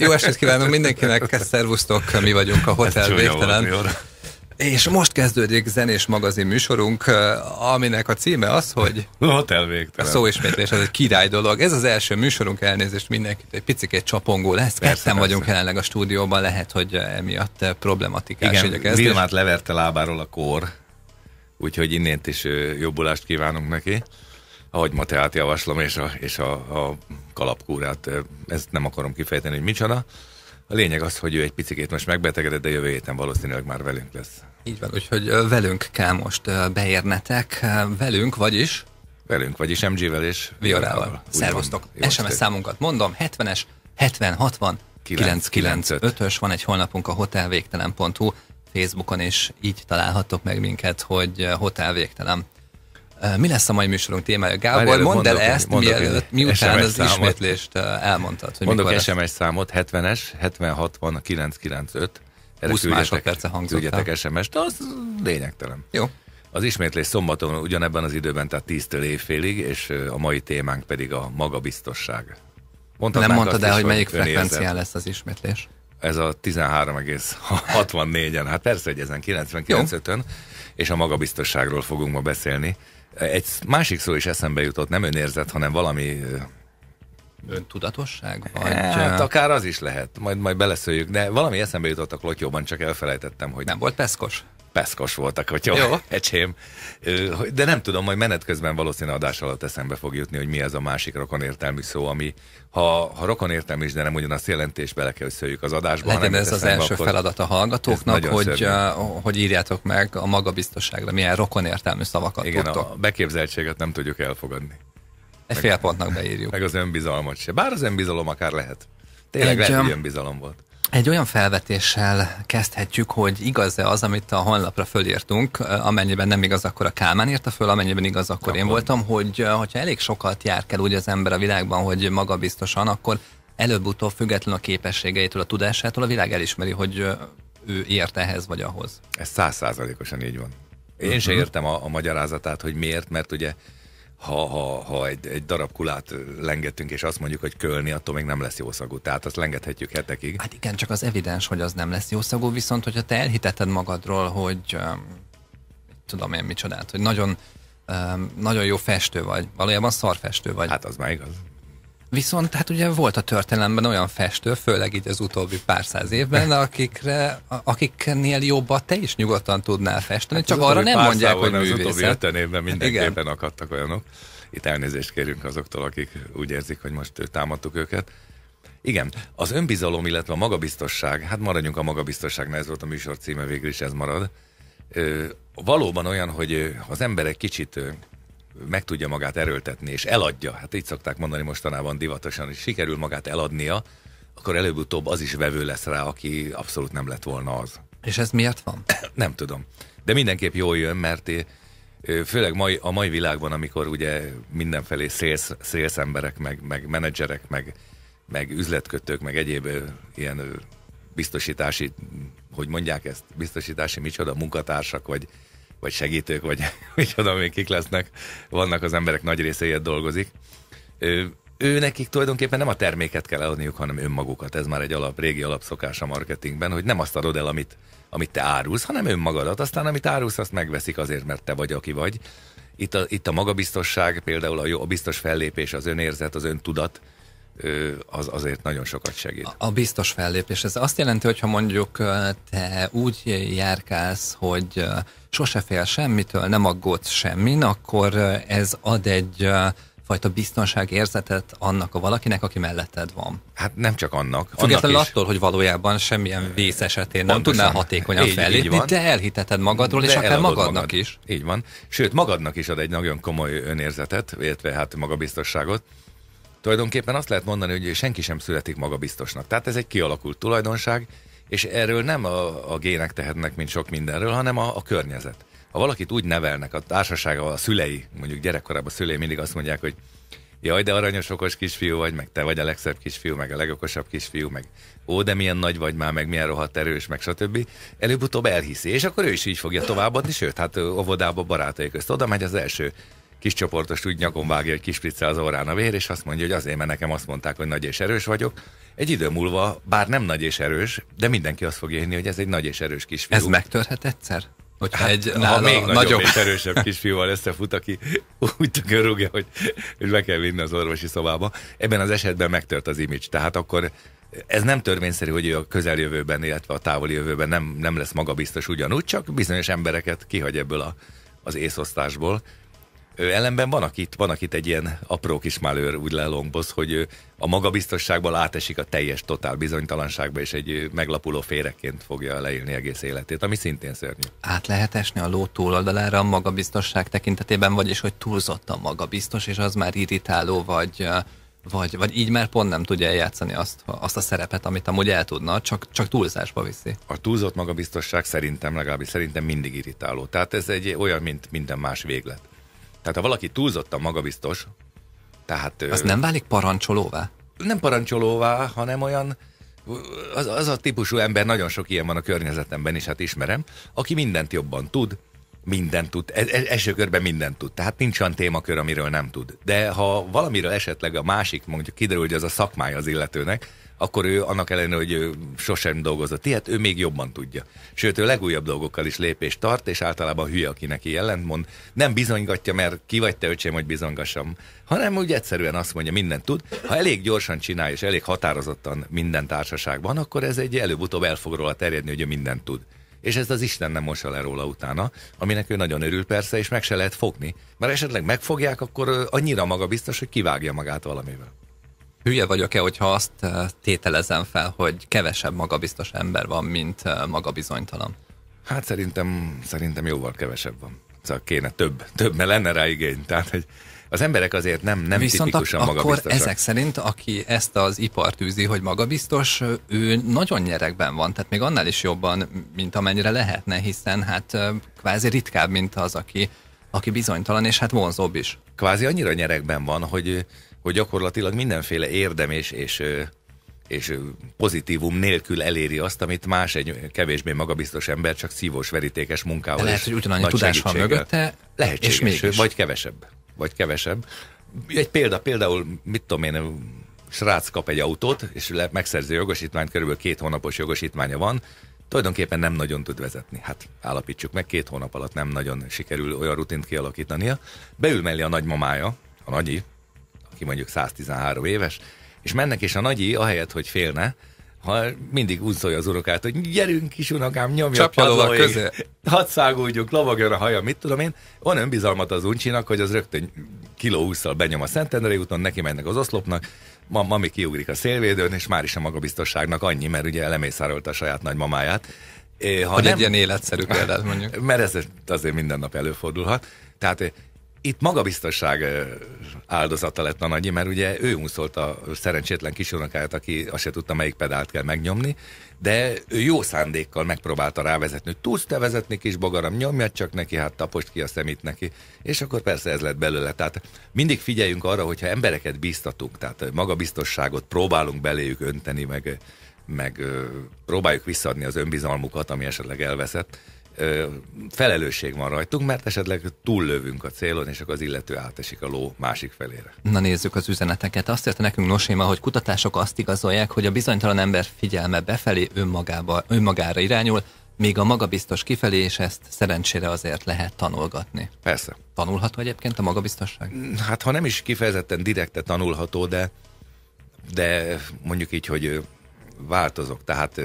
Jó estét kívánunk mindenkinek, szervusztok, mi vagyunk a Hotel Végtelen. És most kezdődik zenés magazin műsorunk, aminek a címe az, hogy... Hotel Végtelen. A szóismétlés, ez egy király dolog. Ez az első műsorunk, elnézést mindenkit, egy picit csapongó lesz. Persze, Ketten vagyunk jelenleg a stúdióban, lehet, hogy emiatt problematikás. Igen, Vilmát leverte lábáról a kór, úgyhogy innét is jobbulást kívánunk neki ahogy ma tehát javaslom, és a, és a, a kalapkúrát, ezt nem akarom kifejteni, hogy micsoda. A lényeg az, hogy ő egy picit most megbetegedett, de jövő héten valószínűleg már velünk lesz. Így van, úgyhogy velünk kell most beérnetek, velünk, vagyis? Velünk, vagyis MG-vel és Viorával. Szervusztok. SMS számunkat mondom, 70-es, 70, 60, 995-ös, van egy honlapunk a hotelvégtelen.hu, Facebookon is így találhattok meg minket, hogy hotelvégtelen. Mi lesz a mai műsorunk témája? Gábor, mondd el ezt, mielőtt, miután az számot. ismétlést elmondtad. Hogy mondok SMS számot, 70-es, 7060 995. 20 másodperce hangzott. Küldjetek SMS-t, az lényegtelen. Jó. Az ismétlés szombaton ugyanebben az időben, tehát 10-től éjfélig, és a mai témánk pedig a magabiztosság. Mondtad Nem mondtad el, hogy melyik frekvencián lesz az ismétlés? Ez a 13,64-en, hát persze, hogy ezen 99 és a magabiztosságról fogunk ma beszélni. Egy másik szó is eszembe jutott, nem önérzet, hanem valami... Öntudatosság? Vagy... Hát akár az is lehet, majd, majd beleszöljük, de valami eszembe jutott a klotyóban, csak elfelejtettem, hogy... Nem volt peszkos? Peszkos voltak, hogy jó, jó. ecsém. De nem tudom, majd menet közben valószínű adás alatt eszembe fog jutni, hogy mi ez a másik rokonértelmű szó, ami ha, ha rokonértelmű is, de nem ugyanazt jelenti, és bele kell szőjük az adásba. Legyen ez az első akkor feladat a hallgatóknak, hogy, uh, hogy írjátok meg a magabiztosságra, milyen rokonértelmű szavakat Igen, tudtok. a beképzeltséget nem tudjuk elfogadni. Egy fél pontnak beírjuk. Meg az önbizalmat se. Bár az önbizalom akár lehet. Tényleg Egy, lehet, hogy önbizalom volt. Egy olyan felvetéssel kezdhetjük, hogy igaz-e az, amit a honlapra fölírtunk, amennyiben nem igaz, akkor a Kálmán írta föl, amennyiben igaz, akkor, akkor. én voltam, hogy hogyha elég sokat jár kell úgy az ember a világban, hogy magabiztosan, akkor előbb-utóbb független a képességeitől, a tudásától a világ elismeri, hogy ő ért ehhez vagy ahhoz. Ez százszázalékosan így van. Én uh-huh. sem értem a, a magyarázatát, hogy miért, mert ugye ha, ha, ha egy, egy darab kulát lengetünk, és azt mondjuk, hogy kölni, attól még nem lesz jószagú. Tehát azt lengethetjük hetekig. Hát igen, csak az evidens, hogy az nem lesz jószagú, viszont hogyha te elhiteted magadról, hogy um, tudom én micsodát, hogy nagyon, um, nagyon jó festő vagy, valójában szarfestő vagy. Hát az már igaz. Viszont hát ugye volt a történelemben olyan festő, főleg így az utóbbi pár száz évben, akikre, akiknél jobban te is nyugodtan tudnál festeni, hát csak arra nem mondják, hogy művészet. Az utóbbi öten évben mindenképpen Igen. akadtak olyanok. Itt elnézést kérünk azoktól, akik úgy érzik, hogy most támadtuk őket. Igen, az önbizalom, illetve a magabiztosság, hát maradjunk a magabiztosságnál, ez volt a műsor címe, végül is ez marad. Ö, valóban olyan, hogy az ember egy kicsit meg tudja magát erőltetni, és eladja, hát így szokták mondani mostanában divatosan, hogy sikerül magát eladnia, akkor előbb-utóbb az is vevő lesz rá, aki abszolút nem lett volna az. És ez miért van? Nem tudom. De mindenképp jól jön, mert főleg mai, a mai világban, amikor ugye mindenfelé szélsz, szélsz emberek, meg, meg menedzserek, meg, meg üzletkötők, meg egyéb ilyen biztosítási, hogy mondják ezt, biztosítási micsoda, munkatársak, vagy vagy segítők, vagy micsoda még kik lesznek, vannak az emberek nagy része ilyet dolgozik. Ő, ő nekik tulajdonképpen nem a terméket kell eladniuk, hanem önmagukat. Ez már egy alap, régi alapszokás a marketingben, hogy nem azt adod el, amit, amit te árulsz, hanem önmagadat. Aztán amit árulsz, azt megveszik azért, mert te vagy, aki vagy. Itt a, itt a magabiztosság, például a, jó, a biztos fellépés, az önérzet, az öntudat, az azért nagyon sokat segít. A biztos fellépés, ez azt jelenti, hogy ha mondjuk te úgy járkálsz, hogy sose fél semmitől, nem aggódsz semmin, akkor ez ad egy fajta biztonságérzetet annak a valakinek, aki melletted van. Hát nem csak annak. Függetlenül attól, hogy valójában semmilyen vész esetén nem tudnál hatékonyan így, fellépni, így de elhiteted magadról, de és akár magadnak magad. is. Így van. Sőt, magadnak is ad egy nagyon komoly önérzetet, illetve hát magabiztosságot. Tulajdonképpen azt lehet mondani, hogy senki sem születik magabiztosnak. Tehát ez egy kialakult tulajdonság, és erről nem a, a gének tehetnek, mint sok mindenről, hanem a, a környezet. Ha valakit úgy nevelnek, a társasága, a szülei, mondjuk gyerekkorában a szülei mindig azt mondják, hogy jaj, de aranyos, okos kisfiú vagy, meg te vagy a legszebb kisfiú, meg a legokosabb kisfiú, meg ó, de milyen nagy vagy már, meg milyen rohadt erős, meg stb. Előbb-utóbb elhiszi, és akkor ő is így fogja továbbadni, sőt, hát óvodába barátai közt oda megy az első kis csoportos úgy nyakon vágja, hogy kis az orrán a vér, és azt mondja, hogy azért, mert nekem azt mondták, hogy nagy és erős vagyok. Egy idő múlva, bár nem nagy és erős, de mindenki azt fogja hinni, hogy ez egy nagy és erős kisfiú. Ez megtörhet egyszer? Hogy hát, egy ha még nagyobb, nagyobb és erősebb kisfiúval összefut, aki úgy rúgja, hogy, hogy be kell vinni az orvosi szobába. Ebben az esetben megtört az image. Tehát akkor ez nem törvényszerű, hogy a közeljövőben, illetve a távoli jövőben nem, nem lesz magabiztos ugyanúgy, csak bizonyos embereket kihagy ebből a, az észosztásból. Ellenben van akit, van akit egy ilyen apró kis malőr úgy lelongboz, hogy a magabiztosságból átesik a teljes totál bizonytalanságba, és egy meglapuló féreként fogja leélni egész életét, ami szintén szörnyű. Át lehet esni a ló túloldalára a magabiztosság tekintetében, vagyis hogy túlzottan magabiztos, és az már irritáló, vagy vagy, vagy így már pont nem tudja eljátszani azt, azt a szerepet, amit amúgy el tudna, csak, csak túlzásba viszi. A túlzott magabiztosság szerintem, legalábbis szerintem mindig irritáló. Tehát ez egy olyan, mint minden más véglet. Tehát ha valaki túlzottan magabiztos, tehát... Az nem válik parancsolóvá? Nem parancsolóvá, hanem olyan, az, az a típusú ember, nagyon sok ilyen van a környezetemben is, hát ismerem, aki mindent jobban tud, mindent tud, e, e, első körben mindent tud. Tehát nincs olyan témakör, amiről nem tud. De ha valamiről esetleg a másik, mondjuk kiderül, hogy az a szakmája az illetőnek, akkor ő annak ellenére, hogy ő sosem dolgozott ilyet, ő még jobban tudja. Sőt, ő legújabb dolgokkal is lépést tart, és általában hülye, aki neki ellentmond. Nem bizonygatja, mert ki vagy te, öcsém, hogy bizonygassam, hanem úgy egyszerűen azt mondja, mindent tud. Ha elég gyorsan csinál, és elég határozottan minden társaságban, akkor ez egy előbb-utóbb el fog róla terjedni, hogy ő mindent tud és ezt az Isten nem mossa le róla utána, aminek ő nagyon örül persze, és meg se lehet fogni. Mert esetleg megfogják, akkor annyira maga biztos, hogy kivágja magát valamivel. Hülye vagyok-e, hogyha azt tételezem fel, hogy kevesebb magabiztos ember van, mint magabizonytalan? Hát szerintem, szerintem jóval kevesebb van. Szóval kéne több, több, mert lenne rá igény. Tehát, hogy az emberek azért nem, nem Viszont tipikusan ak- akkor ezek szerint, aki ezt az ipart űzi, hogy magabiztos, ő nagyon nyerekben van, tehát még annál is jobban, mint amennyire lehetne, hiszen hát kvázi ritkább, mint az, aki, aki bizonytalan, és hát vonzóbb is. Kvázi annyira nyerekben van, hogy, hogy gyakorlatilag mindenféle érdem és, és és pozitívum nélkül eléri azt, amit más egy kevésbé magabiztos ember csak szívós, verítékes munkával. De lehet, hogy ugyanannyi tudás van mögötte, lehetséges, és mégis. vagy kevesebb vagy kevesebb. Egy példa, például, mit tudom én, srác kap egy autót, és megszerzi jogosítványt, körülbelül két hónapos jogosítványa van, tulajdonképpen nem nagyon tud vezetni. Hát állapítsuk meg, két hónap alatt nem nagyon sikerül olyan rutint kialakítania. Beül mellé a nagymamája, a nagyi, aki mondjuk 113 éves, és mennek, és a nagyi, ahelyett, hogy félne, ha mindig úszolja az urokát, hogy gyerünk kis unokám, nyomja a közé. Hadd száguljunk, lovagjon a haja, mit tudom én. Van önbizalmat az uncsinak, hogy az rögtön kiló húszal benyom a Szentendrei úton, neki mennek az oszlopnak, ma, mami kiugrik a szélvédőn, és már is a magabiztosságnak annyi, mert ugye lemészárolta a saját nagymamáját. Ha hogy nem, egy ilyen életszerű példát mondjuk. Mert ez azért minden nap előfordulhat. Tehát itt magabiztosság áldozata lett a nagyi, mert ugye ő úszolt a szerencsétlen kisunokáját, aki azt se tudta, melyik pedált kell megnyomni, de ő jó szándékkal megpróbálta rávezetni, hogy tudsz te vezetni kis bogaram, nyomjad csak neki, hát tapost ki a szemét neki, és akkor persze ez lett belőle. Tehát mindig figyeljünk arra, hogyha embereket biztatunk, tehát magabiztosságot próbálunk beléjük önteni, meg, meg próbáljuk visszadni az önbizalmukat, ami esetleg elveszett, felelősség van rajtunk, mert esetleg túllövünk a célon, és akkor az illető átesik a ló másik felére. Na nézzük az üzeneteket. Azt érte nekünk Noséma, hogy kutatások azt igazolják, hogy a bizonytalan ember figyelme befelé önmagába, önmagára irányul, míg a magabiztos kifelé, és ezt szerencsére azért lehet tanulgatni. Persze. Tanulható egyébként a magabiztosság? Hát ha nem is kifejezetten direkte tanulható, de, de mondjuk így, hogy változok. Tehát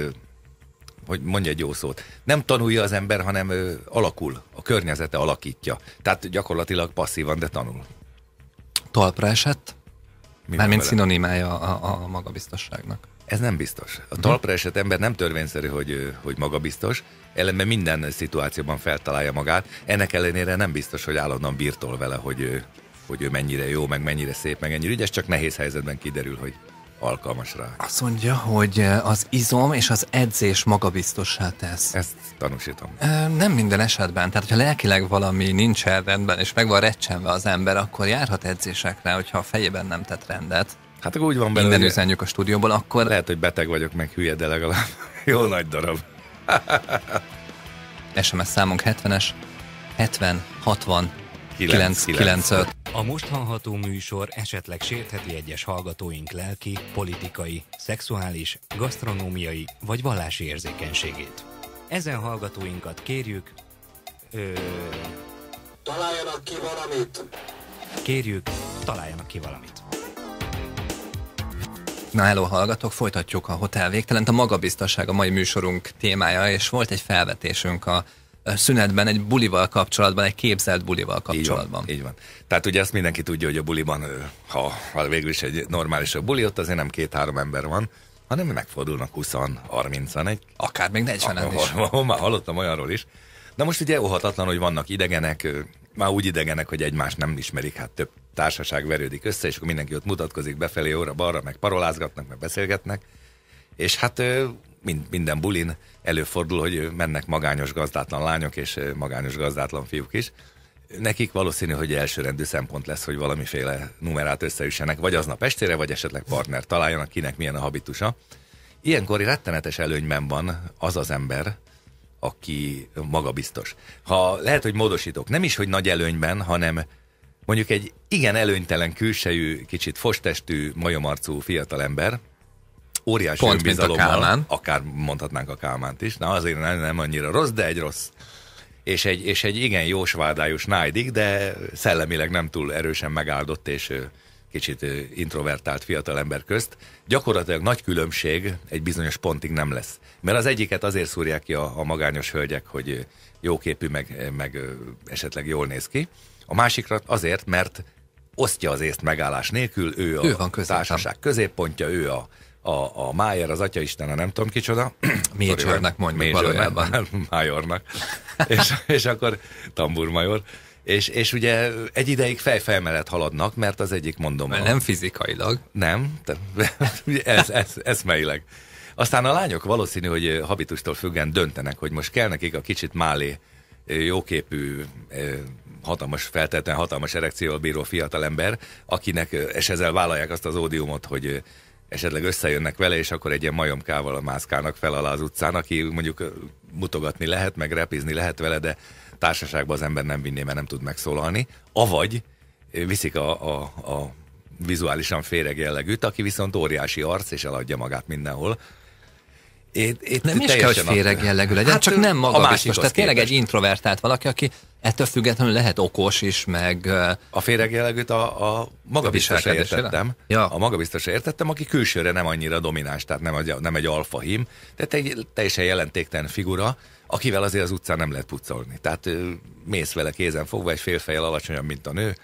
hogy mondja egy jó szót. Nem tanulja az ember, hanem ő alakul, a környezete alakítja. Tehát gyakorlatilag passzívan, de tanul. Talpra esett? Mármint szinonimája a, a magabiztosságnak. Ez nem biztos. A talpra esett ember nem törvényszerű, hogy, hogy magabiztos, ellenben minden szituációban feltalálja magát. Ennek ellenére nem biztos, hogy állandóan birtol vele, hogy, hogy ő mennyire jó, meg mennyire szép, meg ennyire ügyes, csak nehéz helyzetben kiderül, hogy alkalmas rá. Azt mondja, hogy az izom és az edzés magabiztossá tesz. Ezt tanúsítom. Nem minden esetben. Tehát, ha lelkileg valami nincs rendben, és meg van recsenve az ember, akkor járhat edzésekre, hogyha a fejében nem tett rendet. Hát akkor úgy van belőle. Minden üzenjük a stúdióból, akkor... Lehet, hogy beteg vagyok, meg hülye, de legalább jó nagy darab. SMS számunk 70-es, 70, 60, 995. A most hallható műsor esetleg sértheti egyes hallgatóink lelki, politikai, szexuális, gasztronómiai vagy vallási érzékenységét. Ezen hallgatóinkat kérjük... Ö... Találjanak ki valamit! Kérjük, találjanak ki valamit. Na, hello, hallgatók, folytatjuk a Hotel Végtelent. A magabiztosság a mai műsorunk témája, és volt egy felvetésünk a szünetben egy bulival kapcsolatban, egy képzelt bulival kapcsolatban. Így van, így van. Tehát ugye azt mindenki tudja, hogy a buliban, ha, ha végül is egy normális a buli, ott azért nem két-három ember van, hanem megfordulnak 20-30-an egy... Akár még 40 is. Már hallottam olyanról is. Na most ugye óhatatlan, hogy vannak idegenek, már úgy idegenek, hogy egymást nem ismerik, hát több társaság verődik össze, és akkor mindenki ott mutatkozik befelé, óra, balra, meg parolázgatnak, meg beszélgetnek. És hát mind, minden bulin előfordul, hogy mennek magányos gazdátlan lányok és magányos gazdátlan fiúk is. Nekik valószínű, hogy elsőrendű szempont lesz, hogy valamiféle numerát összeüssenek, vagy aznap estére, vagy esetleg partner találjanak, kinek milyen a habitusa. Ilyenkor rettenetes előnyben van az az ember, aki magabiztos. Ha lehet, hogy módosítok, nem is, hogy nagy előnyben, hanem mondjuk egy igen előnytelen külsejű, kicsit fostestű, majomarcú fiatalember, óriási Pont, önbizalommal, akár mondhatnánk a Kálmánt is, na azért nem, nem annyira rossz, de egy rossz. És egy, és egy igen jó svádályos nájdik, de szellemileg nem túl erősen megáldott és kicsit introvertált fiatalember közt. Gyakorlatilag nagy különbség egy bizonyos pontig nem lesz. Mert az egyiket azért szúrják ki a, a magányos hölgyek, hogy jóképű, meg, meg esetleg jól néz ki. A másikra azért, mert osztja az észt megállás nélkül, ő a ő van társaság középpontja, ő a, a, a Májer, az Atyaisten, a nem tudom kicsoda. Majornak mondjuk valójában. Majornak. és, és akkor tamburmajor. És, és ugye egy ideig fejfej mellett haladnak, mert az egyik mondom. Mert a... nem fizikailag. Nem, ez, ez, eszmeileg. Aztán a lányok valószínű, hogy habitustól függen döntenek, hogy most kell nekik a kicsit málé jóképű, hatalmas, feltétlenül hatalmas erekcióval bíró fiatalember, akinek, és ezzel vállalják azt az ódiumot, hogy esetleg összejönnek vele, és akkor egy ilyen majomkával mászkálnak fel alá az utcán, aki mondjuk mutogatni lehet, meg repizni lehet vele, de társaságban az ember nem vinné, mert nem tud megszólalni. Avagy viszik a, a, a vizuálisan féreg jellegűt, aki viszont óriási arc, és eladja magát mindenhol. Én, én nem is kell, hogy féreg jellegű legyen, hát csak nem magabiztos. Tehát tényleg egy introvertált valaki, aki ettől függetlenül lehet okos is, meg... A féreg jellegűt a, a magabiztosra értettem. Ja. A magabiztosra értettem, aki külsőre nem annyira domináns, tehát nem, egy, nem egy alfahím, tehát egy teljesen jelentéktelen figura, akivel azért az utcán nem lehet pucolni. Tehát mész vele kézen fogva, egy félfejjel alacsonyabb, mint a nő,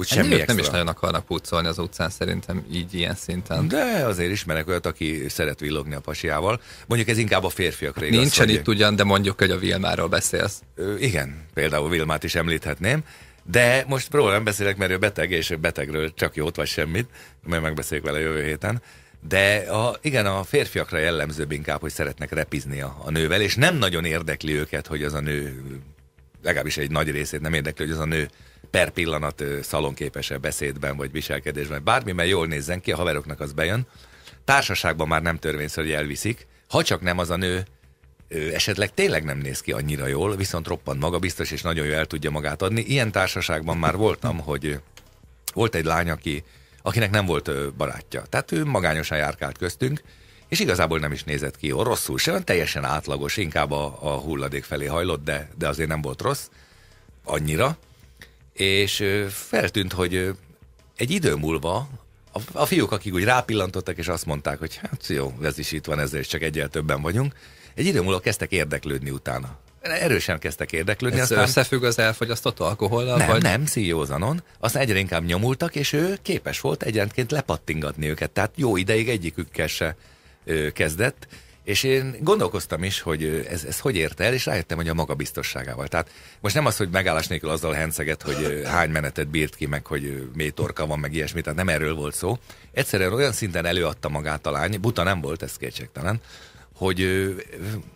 úgy semmi extra. nem is nagyon akarnak pucolni az utcán szerintem így ilyen szinten. De azért ismerek olyat, aki szeret villogni a pasiával. Mondjuk ez inkább a férfiakra igaz. Nincsen itt ugyan, de mondjuk, hogy a Vilmáról beszélsz. Ö, igen, például Vilmát is említhetném. De most róla nem beszélek, mert ő beteg, és betegről csak jót vagy semmit, majd megbeszéljük vele jövő héten. De a, igen, a férfiakra jellemzőbb inkább, hogy szeretnek repizni a, a nővel, és nem nagyon érdekli őket, hogy az a nő, legalábbis egy nagy részét nem érdekli, hogy az a nő per pillanat szalonképes-e beszédben vagy viselkedésben, bármi, mert jól nézzen ki, a haveroknak az bejön. Társaságban már nem törvényszerű, hogy elviszik, ha csak nem az a nő esetleg tényleg nem néz ki annyira jól, viszont roppant magabiztos, és nagyon jól el tudja magát adni. Ilyen társaságban már voltam, hogy volt egy lány, aki, akinek nem volt barátja. Tehát ő magányosan járkált köztünk, és igazából nem is nézett ki jól, rosszul sem, teljesen átlagos, inkább a, a hulladék felé hajlott, de, de azért nem volt rossz annyira és feltűnt, hogy egy idő múlva a, a fiúk, akik úgy rápillantottak, és azt mondták, hogy hát jó, ez is itt van, is csak egyel többen vagyunk, egy idő múlva kezdtek érdeklődni utána. Erősen kezdtek érdeklődni. Ez aztán... összefügg az elfogyasztott alkohollal? Nem, vagy? nem, szíjózanon. Aztán egyre inkább nyomultak, és ő képes volt egyenként lepattingatni őket. Tehát jó ideig egyikükkel se ö, kezdett, és én gondolkoztam is, hogy ez, ez hogy érte el, és rájöttem, hogy a magabiztosságával. Tehát most nem az, hogy megállás nélkül azzal henszeget, hogy hány menetet bírt ki, meg hogy mély torka van, meg ilyesmi, tehát nem erről volt szó. Egyszerűen olyan szinten előadta magát a lány, buta nem volt, ez kétségtelen, hogy ö,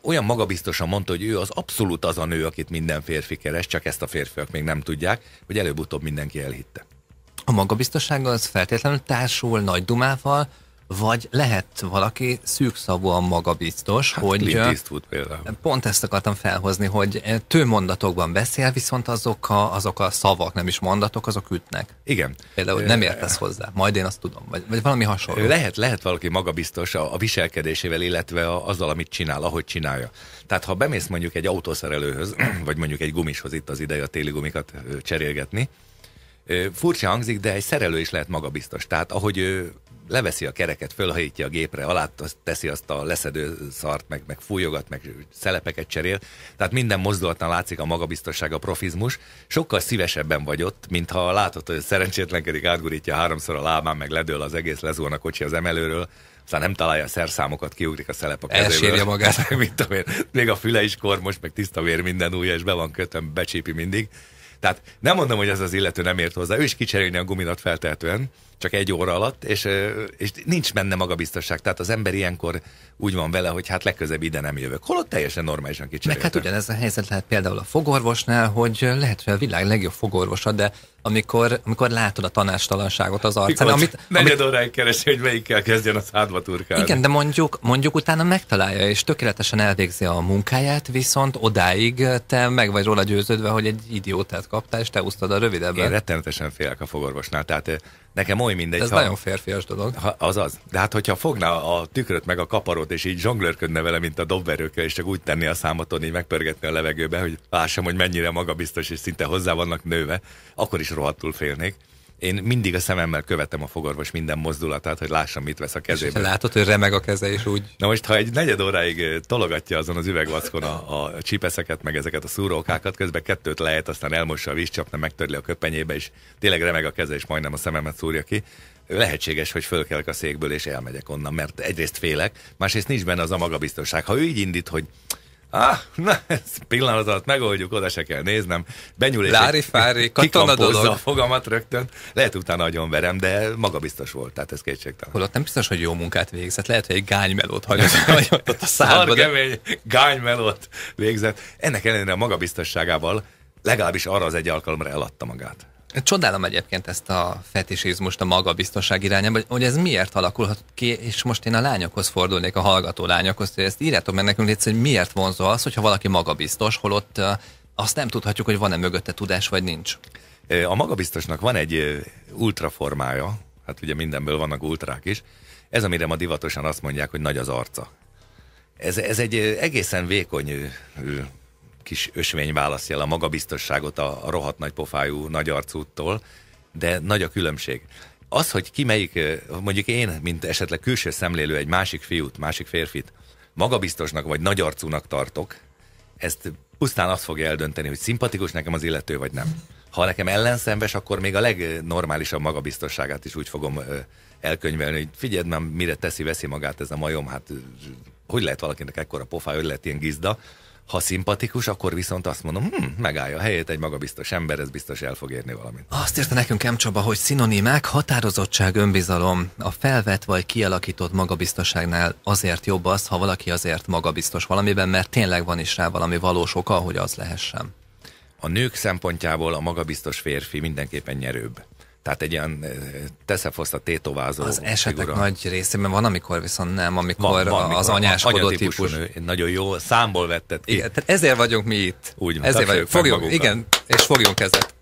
olyan magabiztosan mondta, hogy ő az abszolút az a nő, akit minden férfi keres, csak ezt a férfiak még nem tudják, hogy előbb-utóbb mindenki elhitte. A magabiztossággal az feltétlenül társul nagy dumával, vagy lehet valaki szűkszavúan magabiztos, Hát hogy Clint Eastwood például. pont ezt akartam felhozni, hogy tőmondatokban beszél, viszont azok a, azok a szavak, nem is mondatok, azok ütnek. Igen. Például, nem értesz hozzá, majd én azt tudom, vagy, vagy valami hasonló. Lehet, lehet valaki magabiztos a, a viselkedésével, illetve a, azzal, amit csinál, ahogy csinálja. Tehát ha bemész mondjuk egy autószerelőhöz, vagy mondjuk egy gumishoz, itt az ideje a téli gumikat cserélgetni, furcsa hangzik, de egy szerelő is lehet magabiztos. Tehát ahogy ő leveszi a kereket, fölhajítja a gépre, alá teszi azt a leszedő szart, meg, meg fújogat, meg szelepeket cserél. Tehát minden mozdulatnál látszik a magabiztosság, a profizmus. Sokkal szívesebben vagy ott, mintha látod, hogy szerencsétlenkedik, átgurítja háromszor a lábán, meg ledől az egész, lezuhan a kocsi az emelőről, aztán nem találja a szerszámokat, kiugrik a szelep a kezéből. Elsírja magát. Meg mit tudom én, még a füle is kormos, meg tiszta vér minden új, és be van kötve, becsípi mindig. Tehát nem mondom, hogy ez az illető nem ért hozzá, ő is kicserélni a guminat feltehetően, csak egy óra alatt, és, és nincs benne magabiztosság. Tehát az ember ilyenkor úgy van vele, hogy hát legközebb ide nem jövök. Holott teljesen normálisan Meg kicserélte. hát ugyanez a helyzet lehet például a fogorvosnál, hogy lehet, hogy a világ legjobb fogorvosa, de amikor, amikor látod a tanástalanságot az arcán, Mikor amit, negyed amit óráig keresi, hogy melyikkel kezdjen a szádba turkálni. igen, de mondjuk, mondjuk utána megtalálja, és tökéletesen elvégzi a munkáját, viszont odáig te meg vagy róla győződve, hogy egy idiótát kaptál, és te úsztad a Én rövidebben. rettenetesen félek a fogorvosnál, tehát nekem oly mindegy, Ez ha, nagyon férfias dolog. ha, az az. De hát, hogyha fogná a tükröt meg a kaparót, és így zsonglőrködne vele, mint a dobverőkkel, és csak úgy tenni a számaton, így megpörgetni a levegőbe, hogy lássam, hogy mennyire magabiztos, és szinte hozzá vannak nőve, akkor is rohadtul félnék. Én mindig a szememmel követem a fogorvos minden mozdulatát, hogy lássam, mit vesz a És kezébe. látod, hogy remeg a keze, és úgy Na most, ha egy negyed óráig tologatja azon az üvegvackon a, a csipeszeket, meg ezeket a szúrókákat, közben kettőt lehet, aztán elmossa a vízcsapna, megtörli a köpenyébe, és tényleg remeg a keze, és majdnem a szememet szúrja ki. Lehetséges, hogy fölkelek a székből, és elmegyek onnan, mert egyrészt félek, másrészt nincs benne az a magabiztosság. Ha ő így indít, hogy Ah, na, ez pillanat alatt megoldjuk, oda se kell néznem. Benyúl és Lári egy- fári, katona dolog. a fogamat rögtön. Lehet utána nagyon verem, de magabiztos volt, tehát ez kétségtelen. holott nem biztos, hogy jó munkát végzett. Lehet, hogy egy gánymelót hagyott, ott a szádba, de Szarkemény gánymelót végzett. Ennek ellenére a magabiztosságával legalábbis arra az egy alkalomra eladta magát. Csodálom egyébként ezt a fetisizmust a magabiztosság irányába, hogy ez miért alakulhat ki, és most én a lányokhoz fordulnék, a hallgató lányokhoz, hogy ezt írjátok meg nekünk, légy, hogy miért vonzó az, hogyha valaki magabiztos, holott azt nem tudhatjuk, hogy van-e mögötte tudás, vagy nincs. A magabiztosnak van egy ultraformája, hát ugye mindenből vannak ultrák is, ez amire ma divatosan azt mondják, hogy nagy az arca. Ez, ez egy egészen vékony kis ösvény választja el a magabiztosságot a, rohadt nagy pofájú nagy arcúttól, de nagy a különbség. Az, hogy ki melyik, mondjuk én, mint esetleg külső szemlélő egy másik fiút, másik férfit, magabiztosnak vagy nagy arcúnak tartok, ezt pusztán azt fogja eldönteni, hogy szimpatikus nekem az illető, vagy nem. Ha nekem ellenszenves, akkor még a legnormálisabb magabiztosságát is úgy fogom elkönyvelni, hogy figyeld már, mire teszi, veszi magát ez a majom, hát hogy lehet valakinek ekkora pofája, hogy lehet ilyen gizda. Ha szimpatikus, akkor viszont azt mondom, hm, megállja a helyét egy magabiztos ember, ez biztos el fog érni valamit. Azt írta nekünk M. Csaba, hogy szinonimák, határozottság, önbizalom, a felvett vagy kialakított magabiztosságnál azért jobb az, ha valaki azért magabiztos valamiben, mert tényleg van is rá valami valós oka, hogy az lehessen. A nők szempontjából a magabiztos férfi mindenképpen nyerőbb. Tehát egy ilyen ö, teszefoszt a tétovázó Az esetek figura. nagy részében van, amikor viszont nem, amikor van, az mikor anyáskodó anyatípusú típus. Nő, nagyon jó, számból vetted ki. Igen, tehát ezért vagyunk mi itt. Úgy van, ezért vagyunk. Fogjunk, magunkat. igen, és fogjunk kezet.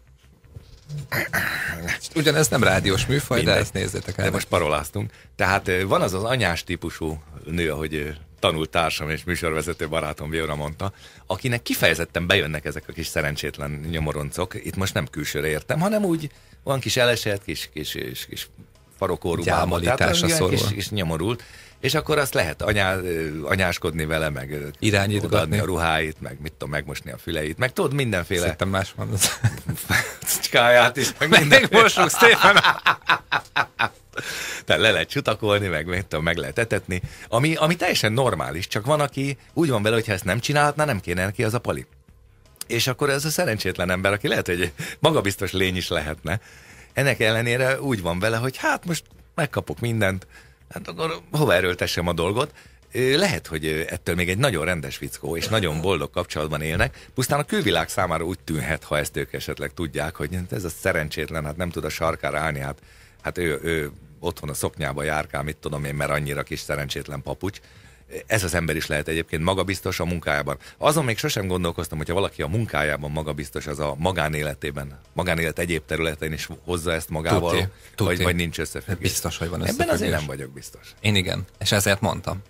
Ugyanez nem rádiós műfaj, de Mindegy. ezt nézzétek el. De most paroláztunk. Tehát ö, van az az anyás típusú nő, ahogy ö, tanult társam és műsorvezető barátom Viora mondta, akinek kifejezetten bejönnek ezek a kis szerencsétlen nyomoroncok. Itt most nem külsőre értem, hanem úgy van kis eleset, kis, kis, kis, kis farokórú tehát olyan kis, kis nyomorult. És akkor azt lehet anyá, anyáskodni vele, meg Irányítgatni. a ruháit, meg mit tudom, megmosni a füleit, meg tudod, mindenféle Szerintem más van. cicskáját is, meg minden. Megmosuk szépen. Tehát le lehet csutakolni, meg, meg, meg lehet etetni, ami, ami teljesen normális, csak van, aki úgy van vele, hogy ha ezt nem csinálhatná, nem kéne neki az a pali. És akkor ez a szerencsétlen ember, aki lehet, hogy magabiztos lény is lehetne, ennek ellenére úgy van vele, hogy hát most megkapok mindent, hát akkor hova erőltessem a dolgot. Lehet, hogy ettől még egy nagyon rendes fickó, és nagyon boldog kapcsolatban élnek. Pusztán a külvilág számára úgy tűnhet, ha ezt ők esetleg tudják, hogy ez a szerencsétlen, hát nem tud a sarkára állni, hát, hát ő, ő otthon a szoknyába járkál, mit tudom én, mert annyira kis szerencsétlen papucs. Ez az ember is lehet egyébként magabiztos a munkájában. Azon még sosem gondolkoztam, hogyha valaki a munkájában magabiztos, az a magánéletében, magánélet egyéb területein is hozza ezt magával, Tuti, tuti. Vagy, vagy nincs összefüggés. Biztos, hogy van Ebben összefüggés. azért nem vagyok biztos. Én igen, és ezért mondtam.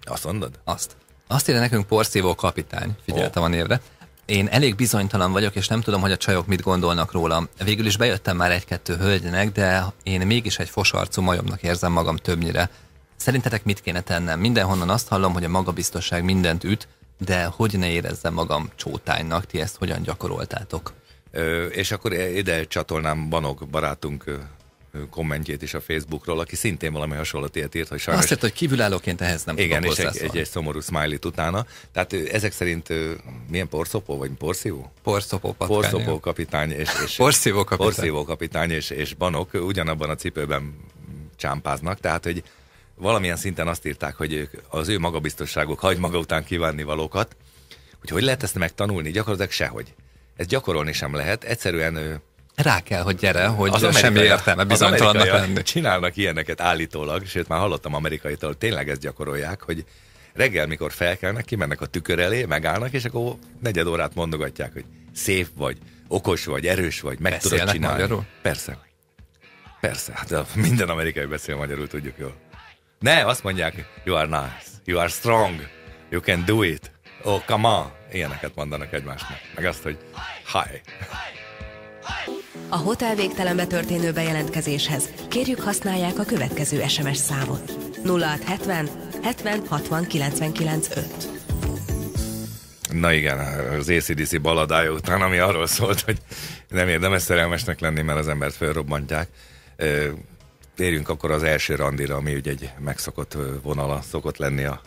Azt mondod? Azt. Azt írja nekünk porszívó kapitány, figyeltem a névre. Én elég bizonytalan vagyok, és nem tudom, hogy a csajok mit gondolnak rólam. Végül is bejöttem már egy-kettő hölgynek, de én mégis egy fosarcú majomnak érzem magam többnyire. Szerintetek mit kéne tennem? Mindenhonnan azt hallom, hogy a magabiztosság mindent üt, de hogy ne érezzem magam csótánynak, ti ezt hogyan gyakoroltátok? Ö, és akkor ide csatolnám Banok barátunk kommentjét is a Facebookról, aki szintén valami hasonlót ilyet írt, hogy sajnos... Azt írta, hogy kívülállóként ehhez nem Igen, és egy, egy, egy szomorú smiley utána. Tehát ezek szerint milyen porszopó, vagy porszívó? Porszopó patkány. Porszopó kapitány és, és Porszívó kapitány. porszívó kapitány és, és Banok ugyanabban a cipőben csámpáznak, tehát hogy valamilyen szinten azt írták, hogy az ő magabiztosságuk hagy maga után kívánni valókat, hogy hogy lehet ezt megtanulni? Gyakorlatilag sehogy. Ezt gyakorolni sem lehet, egyszerűen Rá kell, hogy gyere, hogy az semmi értelme bizonytalannak lenni. Csinálnak ilyeneket állítólag, sőt már hallottam amerikaitól, tényleg ezt gyakorolják, hogy reggel, mikor felkelnek, kimennek a tükör elé, megállnak, és akkor negyed órát mondogatják, hogy szép vagy, okos vagy, erős vagy, meg tudod Beszélnek csinálni. magyarul? Persze. Persze, hát minden amerikai beszél magyarul, tudjuk jól. Ne, azt mondják, you are nice, you are strong, you can do it, oh, come on. Ilyeneket mondanak egymásnak. Meg azt, hogy hi. A hotel végtelenbe történő bejelentkezéshez kérjük használják a következő SMS számot. 0670 70 60 99 5. Na igen, az ACDC baladája után, ami arról szólt, hogy nem érdemes szerelmesnek lenni, mert az embert felrobbantják. Térjünk akkor az első randira, ami ugye egy megszokott vonala szokott lenni a,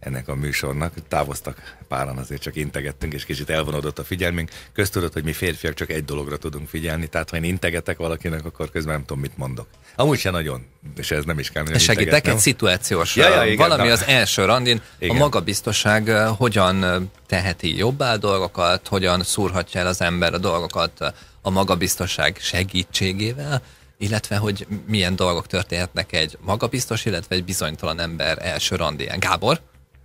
ennek a műsornak. Távoztak páran, azért csak integettünk, és kicsit elvonódott a figyelmünk. Köztudott, hogy mi férfiak csak egy dologra tudunk figyelni, tehát ha én integetek valakinek, akkor közben nem tudom, mit mondok. Amúgy se nagyon, és ez nem is kell Segítek egy szituációs. Ja, ja, igen, valami na. az első randin. Igen. A magabiztosság hogyan eh, teheti jobbá a dolgokat, hogyan szúrhatja el az ember a dolgokat a magabiztosság segítségével, illetve hogy milyen dolgok történhetnek egy magabiztos, illetve egy bizonytalan ember első randiján. Gábor?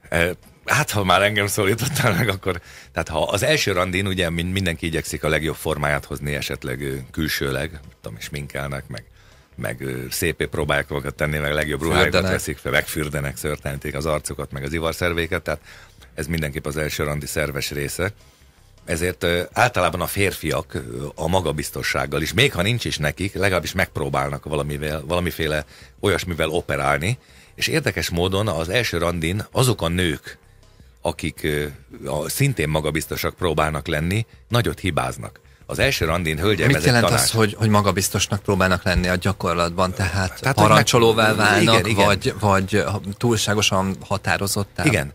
Eh, Hát, ha már engem szólítottál meg, akkor... Tehát ha az első randin, ugye min- mindenki igyekszik a legjobb formáját hozni, esetleg külsőleg, tudom, és minkelnek, meg, meg szépé próbálják magukat tenni, meg a legjobb Fürdenek. veszik fel, megfürdenek, szörtelentik az arcukat, meg az ivarszervéket, tehát ez mindenképp az első randi szerves része. Ezért általában a férfiak a magabiztossággal is, még ha nincs is nekik, legalábbis megpróbálnak valamivel, valamiféle olyasmivel operálni, és érdekes módon az első randin azok a nők, akik a, szintén magabiztosak próbálnak lenni, nagyot hibáznak. Az első randin hölgyem Mit jelent tanács. az, hogy, hogy magabiztosnak próbálnak lenni a gyakorlatban? Tehát, Tehát, parancsolóvá meg- válnak, igen, igen. Vagy, vagy túlságosan határozottá? Igen,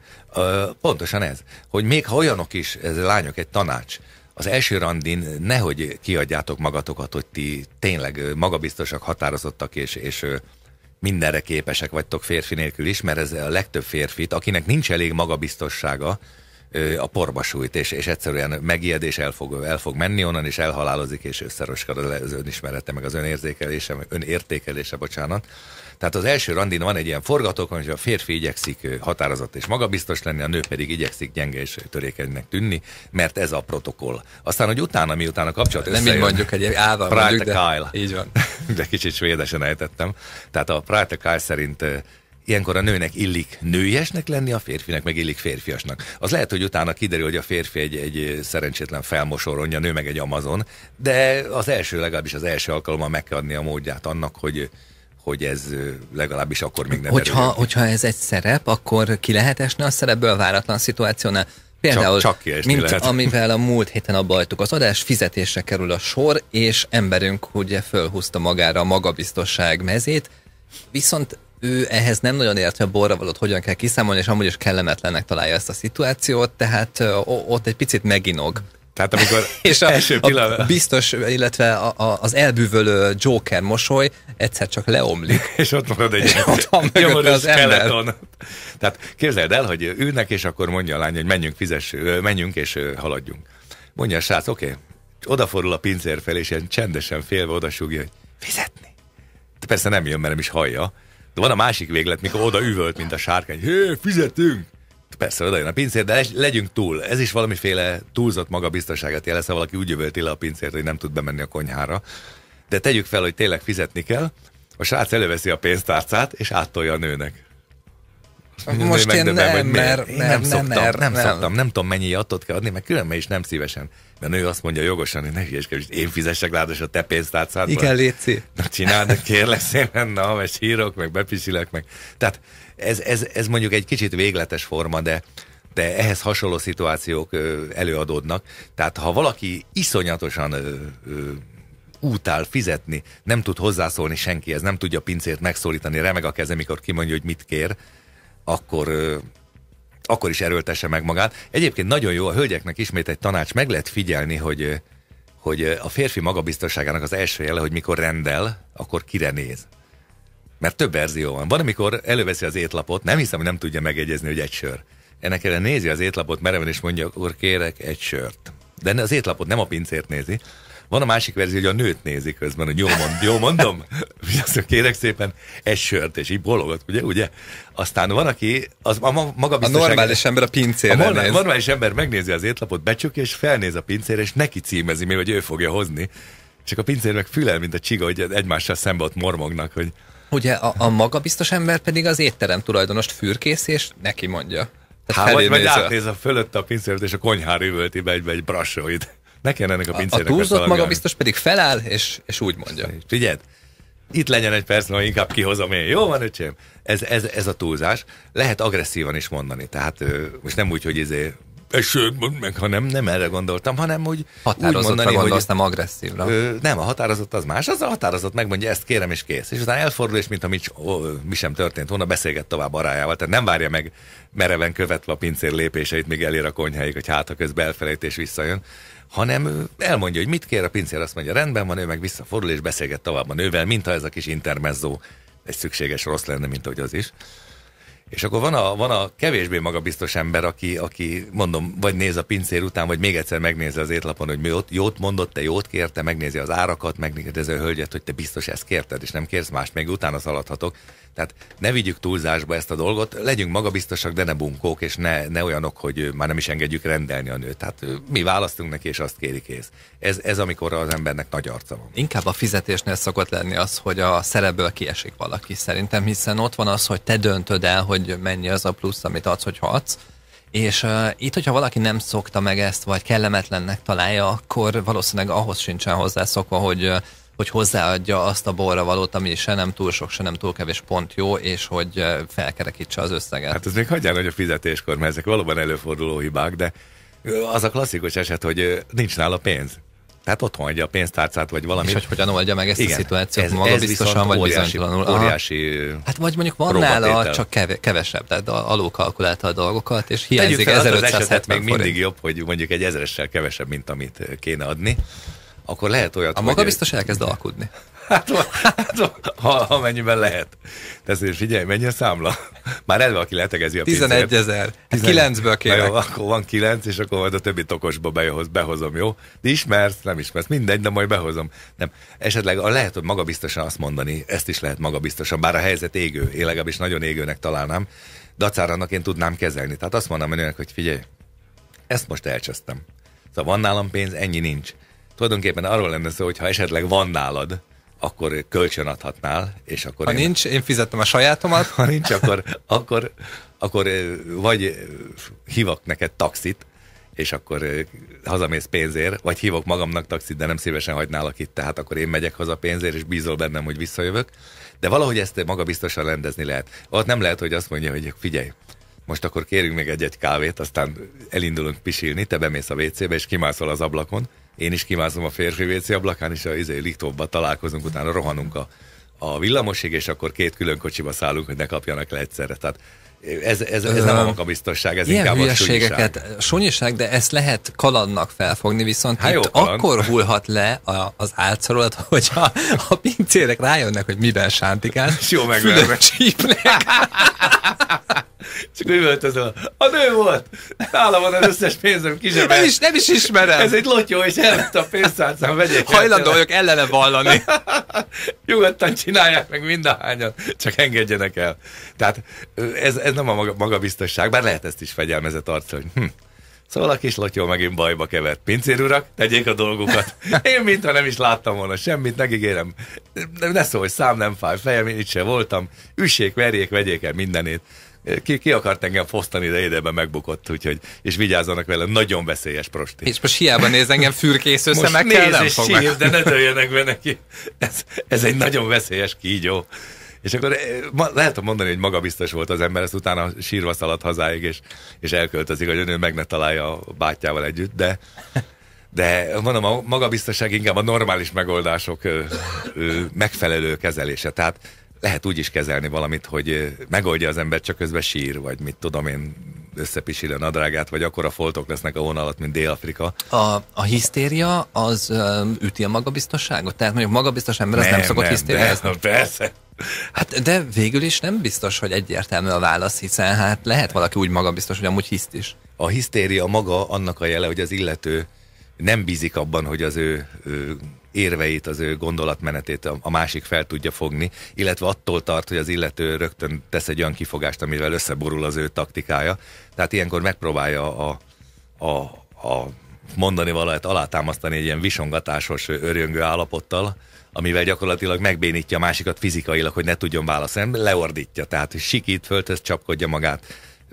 pontosan ez, hogy még ha olyanok is, ez a lányok egy tanács, az első randin nehogy kiadjátok magatokat, hogy ti tényleg magabiztosak, határozottak és, és mindenre képesek vagytok férfi nélkül is, mert ez a legtöbb férfit, akinek nincs elég magabiztossága, a porba sújt, és, és egyszerűen megijed, és el fog, el fog menni onnan, és elhalálozik, és összeroskad az önismerete, meg az önérzékelése, meg önértékelése, bocsánat. Tehát az első randin van egy ilyen forgatókönyv, hogy a férfi igyekszik határozott és magabiztos lenni, a nő pedig igyekszik gyenge és törékenynek tűnni, mert ez a protokoll. Aztán, hogy utána, miután a kapcsolat Nem így összejön- mondjuk egy ával mondjuk, de Practical. így van. de kicsit svédesen ejtettem. Tehát a Practical szerint eh, ilyenkor a nőnek illik nőiesnek lenni, a férfinek meg illik férfiasnak. Az lehet, hogy utána kiderül, hogy a férfi egy, egy szerencsétlen felmosoronja, a nő meg egy Amazon, de az első, legalábbis az első alkalommal meg kell adni a módját annak, hogy hogy ez legalábbis akkor még nem Hogyha, derüljön ki. hogyha ez egy szerep, akkor ki lehet esni a szerepből váratlan szituációnál? Például, csak kiesni mint lehet. amivel a múlt héten abba hagytuk az adás, fizetésre kerül a sor, és emberünk ugye fölhúzta magára a magabiztosság mezét, viszont ő ehhez nem nagyon ért, hogy a borravalót hogyan kell kiszámolni, és amúgy is kellemetlennek találja ezt a szituációt, tehát ott egy picit meginog. Tehát amikor És a, első a pillanat... biztos, illetve a, a, az elbűvölő Joker mosoly egyszer csak leomlik. és ott marad egy ott van az ember. skeleton. Tehát képzeld el, hogy ülnek, és akkor mondja a lány, hogy menjünk, fizess, menjünk és haladjunk. Mondja a srác, oké, okay. odafordul a pincér fel, és ilyen csendesen félve odasúgja, hogy fizetni. De persze nem jön, mert nem is hallja. De van a másik véglet, mikor oda üvölt, mint a sárkány. Hé, fizetünk! Persze, oda jön a pincér, de legyünk túl. Ez is valamiféle túlzott magabiztosságot jelez, ha valaki úgy jövölti le a pincért, hogy nem tud bemenni a konyhára. De tegyük fel, hogy tényleg fizetni kell, a srác előveszi a pénztárcát, és áttolja a nőnek. Most én nem, mert, mert, én nem, nem, szoktam, nem, nem, nem, szoktam, nem tudom mennyi adott kell adni, mert különben is nem szívesen. Mert a nő azt mondja jogosan, hogy ne hülyeskedj, én fizessek ráadásul a te pénztárcádban. Igen, Léci. Na csináld, kérlek szépen, na, mert sírok, meg bepisilek, meg. Tehát ez, ez, ez mondjuk egy kicsit végletes forma, de, de ehhez hasonló szituációk előadódnak. Tehát ha valaki iszonyatosan útál fizetni, nem tud hozzászólni senkihez, nem tudja pincért megszólítani, remeg a keze, mikor kimondja, hogy mit kér, akkor, akkor is erőltesse meg magát. Egyébként nagyon jó, a hölgyeknek ismét egy tanács, meg lehet figyelni, hogy, hogy a férfi magabiztosságának az első jele, hogy mikor rendel, akkor kire néz. Mert több verzió van. Van, amikor előveszi az étlapot, nem hiszem, hogy nem tudja megegyezni, hogy egy sör. Ennek ellen nézi az étlapot mereven, és mondja, akkor kérek egy sört. De az étlapot nem a pincért nézi, van a másik verzió, hogy a nőt nézik közben, hogy jó, mond, jó mondom, azt kérek szépen egy sört, és így bologat, ugye, ugye? Aztán van, aki, az a maga A normális ember a pincérre A néz. normális ember megnézi az étlapot, becsukja, és felnéz a pincérre, és neki címezi még, hogy ő fogja hozni. Csak a pincér meg fülel, mint a csiga, hogy egymással szembe ott mormognak, hogy Ugye a, a magabiztos ember pedig az étterem tulajdonost fürkész, és neki mondja. Hát, vagy, vagy átnéz a fölött a pincért, és a konyhára üvölti be egy, egy brassóit. Ne kell ennek a pincérnek A, a túlzott maga biztos pedig feláll, és, és úgy mondja. Figyeld, itt legyen egy perc, hogy inkább kihozom én. Jó van, öcsém? Ez, ez, ez a túlzás. Lehet agresszívan is mondani. Tehát most nem úgy, hogy izé sőt, meg, ha nem, nem erre gondoltam, hanem úgy, úgy mondani, hogy nem agresszívra. Ö, nem, a határozott az más, az a határozott megmondja, ezt kérem és kész. És utána elfordul, és mintha mi, ó, mi sem történt volna, beszélget tovább arájával. Tehát nem várja meg mereven követve a pincér lépéseit, míg elér a konyháig, hogy hát a közben elfelejtés visszajön, hanem elmondja, hogy mit kér a pincér, azt mondja, rendben van, ő meg visszafordul és beszélget tovább a nővel, mintha ez a kis intermezzó egy szükséges rossz lenne, mint hogy az is. És akkor van a, van a kevésbé magabiztos ember, aki, aki, mondom, vagy néz a pincér után, vagy még egyszer megnézi az étlapon, hogy mi jót, jót mondott, te jót kérte, megnézi az árakat, megnézi a hölgyet, hogy te biztos ezt kérted, és nem kérsz mást, még utána szaladhatok. Tehát ne vigyük túlzásba ezt a dolgot, legyünk magabiztosak, de ne bunkók, és ne, ne olyanok, hogy már nem is engedjük rendelni a nőt. Tehát mi választunk neki, és azt kéri kész. Ez, ez amikor az embernek nagy arca van. Inkább a fizetésnél szokott lenni az, hogy a szerepből kiesik valaki szerintem, hiszen ott van az, hogy te döntöd el, hogy mennyi az a plusz, amit adsz, hogy adsz. És uh, itt, hogyha valaki nem szokta meg ezt, vagy kellemetlennek találja, akkor valószínűleg ahhoz sincsen hozzászokva, hogy uh, hogy hozzáadja azt a borra valót, ami se nem túl sok, se nem túl kevés pont jó, és hogy felkerekítse az összeget. Hát ez még hagyján, hogy a fizetéskor, mert ezek valóban előforduló hibák, de az a klasszikus eset, hogy nincs nála pénz. Tehát otthon adja a pénztárcát, vagy valami. És hogy hogyan oldja meg ezt Igen, a szituációt, ez, maga ez biztosan, vagy óriási, bizonytalanul. Óriási hát vagy mondjuk van nála csak kevesebb, tehát alulkalkulálta a dolgokat, és hiányzik 1570 még mindig jobb, hogy mondjuk egy ezeressel kevesebb, mint amit kéne adni akkor lehet olyat, A maga biztos elkezd alkudni. Hát, hát ha, mennyiben lehet. Tehát figyelj, mennyi a számla? Már elve, aki letegezi a 11 ezer. 9-ből kérek. jó, akkor van 9, és akkor majd a többi tokosba behoz, behozom, jó? De ismersz, nem ismersz, mindegy, de majd behozom. Nem. Esetleg a lehet, hogy magabiztosan azt mondani, ezt is lehet magabiztosan, bár a helyzet égő, én legalábbis nagyon égőnek találnám, dacára annak én tudnám kezelni. Tehát azt mondom önnek, hogy figyelj, ezt most elcsesztem. Szóval van nálam pénz, ennyi nincs tulajdonképpen arról lenne szó, hogy ha esetleg van nálad, akkor kölcsön adhatnál, és akkor... Ha én, nincs, én fizettem a sajátomat. Ha nincs, akkor, akkor, akkor vagy hívok neked taxit, és akkor hazamész pénzért, vagy hívok magamnak taxit, de nem szívesen hagynálak itt, tehát akkor én megyek haza pénzért, és bízol bennem, hogy visszajövök. De valahogy ezt maga biztosan rendezni lehet. Ott nem lehet, hogy azt mondja, hogy figyelj, most akkor kérünk még egy-egy kávét, aztán elindulunk pisilni, te bemész a WC-be, és kimászol az ablakon, én is kimászom a férfi WC ablakán, és a izé, Liktóba találkozunk, utána rohanunk a, a villamosig, és akkor két külön kocsiba szállunk, hogy ne kapjanak le egyszerre. Tehát ez, ez, ez nem a magabiztosság, ez Ilyen inkább a sunyiság. sunyiság, de ezt lehet kalandnak felfogni, viszont Há, itt akkor hullhat le a, az álcarolat, hogy a, a pincérek rájönnek, hogy miben sántikál. Jó megverve. És akkor üvöltözöl. A nő volt! Nála van az összes pénzem kizsebel. Nem is, nem is ismerem. Ez egy lotyó, és elment a pénztárcám, vegyék Hajlandó vagyok ellene vallani. Nyugodtan csinálják meg mindahányan, csak engedjenek el. Tehát ez, ez nem a maga, magabiztosság, bár lehet ezt is fegyelmezett arcra, hogy hm, Szóval a kis lotyó megint bajba kevert. Pincér urak, tegyék a dolgukat. Én mintha nem is láttam volna semmit, megígérem. Ne szólj, szám nem fáj, fejem, én itt se voltam. Üssék, verjék, vegyék el mindenét. Ki, ki akart engem fosztani, de ideben megbukott, úgyhogy, és vigyázzanak vele, nagyon veszélyes prosti. És most hiába néz engem fürkész összemekkel, nem és fog sír, meg. de ne dőljenek be neki. Ez, ez egy nagyon veszélyes kígyó. És akkor eh, lehet mondani, hogy magabiztos volt az ember, ezt utána sírva szaladt hazáig, és, és elköltözik, hogy ő meg ne találja a bátyjával együtt, de de mondom, a magabiztosság inkább a normális megoldások ö, ö, megfelelő kezelése. Tehát lehet úgy is kezelni valamit, hogy megoldja az ember, csak közben sír, vagy mit tudom én, összepisíl a nadrágát, vagy akkora foltok lesznek a vonalat, mint Dél-Afrika. A, a hisztéria az üti a magabiztosságot? Tehát mondjuk magabiztos ember az nem, nem szokott hisztériázni? nem, persze. Hát de végül is nem biztos, hogy egyértelmű a válasz, hiszen hát lehet valaki úgy magabiztos, hogy amúgy hiszt is. A hisztéria maga annak a jele, hogy az illető nem bízik abban, hogy az ő, ő érveit, az ő gondolatmenetét a, másik fel tudja fogni, illetve attól tart, hogy az illető rögtön tesz egy olyan kifogást, amivel összeborul az ő taktikája. Tehát ilyenkor megpróbálja a, a, a mondani valamit alátámasztani egy ilyen visongatásos, örjöngő állapottal, amivel gyakorlatilag megbénítja a másikat fizikailag, hogy ne tudjon válaszolni, leordítja, tehát sikít, föltesz, csapkodja magát,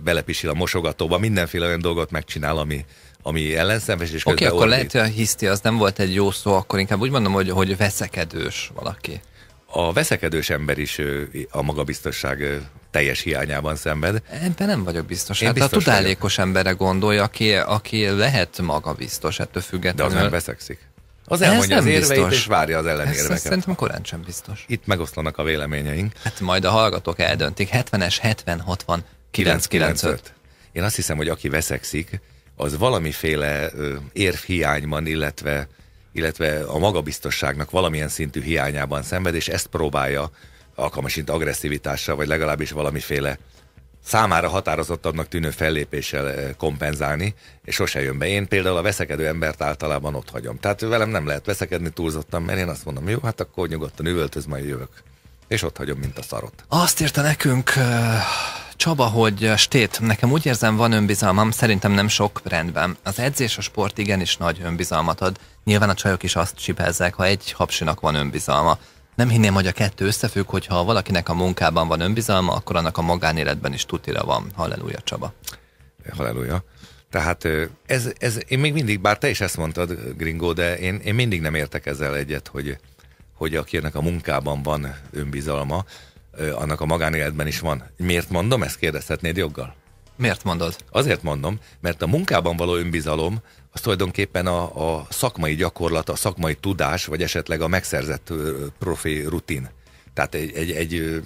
belepisil a mosogatóba, mindenféle olyan dolgot megcsinál, ami, ami ellenszenves, és Oké, okay, akkor lehet, hogy a hiszti az nem volt egy jó szó, akkor inkább úgy mondom, hogy, hogy veszekedős valaki. A veszekedős ember is a magabiztosság teljes hiányában szenved. Ebben nem vagyok biztos. Én hát biztos a tudálékos emberre gondolja, aki, aki lehet magabiztos ettől De függetlenül. az nem veszekszik. Az Ez elmondja nem az érveit, biztos. és várja az Ez, ez ellenérveket. szerintem korán sem biztos. Itt megoszlanak a véleményeink. Hát majd a hallgatók eldöntik. 70-es, 70, 60, 995. Én azt hiszem, hogy aki veszekszik, az valamiféle érvhiányban, illetve, illetve a magabiztosságnak valamilyen szintű hiányában szenved, és ezt próbálja alkalmasint agresszivitással, vagy legalábbis valamiféle számára határozottabbnak tűnő fellépéssel kompenzálni, és sose jön be. Én például a veszekedő embert általában ott hagyom. Tehát velem nem lehet veszekedni túlzottan, mert én azt mondom, jó, hát akkor nyugodtan üvöltöz, majd jövök. És ott hagyom, mint a szarot. Azt írta nekünk Csaba, hogy Stét, nekem úgy érzem, van önbizalmam, szerintem nem sok rendben. Az edzés, a sport igenis nagy önbizalmat ad. Nyilván a csajok is azt csipezzek, ha egy hapsinak van önbizalma. Nem hinném, hogy a kettő összefügg, hogyha valakinek a munkában van önbizalma, akkor annak a magánéletben is tutira van. Halleluja, Csaba. Halleluja. Tehát ez, ez, én még mindig, bár te is ezt mondtad, Gringo, de én, én mindig nem értek ezzel egyet, hogy, hogy akinek a munkában van önbizalma, annak a magánéletben is van. Miért mondom, ezt kérdezhetnéd joggal? Miért mondod? Azért mondom, mert a munkában való önbizalom az tulajdonképpen a, a szakmai gyakorlat, a szakmai tudás, vagy esetleg a megszerzett profi rutin. Tehát egy, egy, egy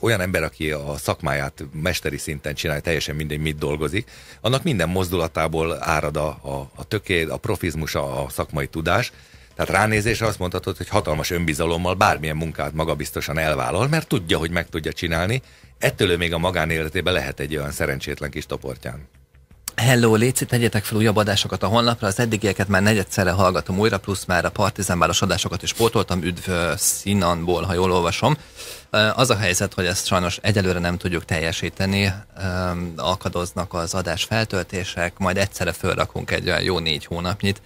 olyan ember, aki a szakmáját mesteri szinten csinálja, teljesen mindegy, mit dolgozik, annak minden mozdulatából árad a, a, a tökéd, a profizmus, a, a szakmai tudás. Tehát ránézésre azt mondhatod, hogy hatalmas önbizalommal bármilyen munkát magabiztosan elvállal, mert tudja, hogy meg tudja csinálni. Ettől ő még a magánéletében lehet egy olyan szerencsétlen kis toportján. Hello, Léci, tegyetek fel újabb adásokat a honlapra, az eddigieket már negyedszerre hallgatom újra, plusz már a partizánbáros adásokat is pótoltam, üdv ö, Színanból, ha jól olvasom. Az a helyzet, hogy ezt sajnos egyelőre nem tudjuk teljesíteni, akadoznak az adás feltöltések, majd egyszerre fölrakunk egy olyan jó négy hónapnyit.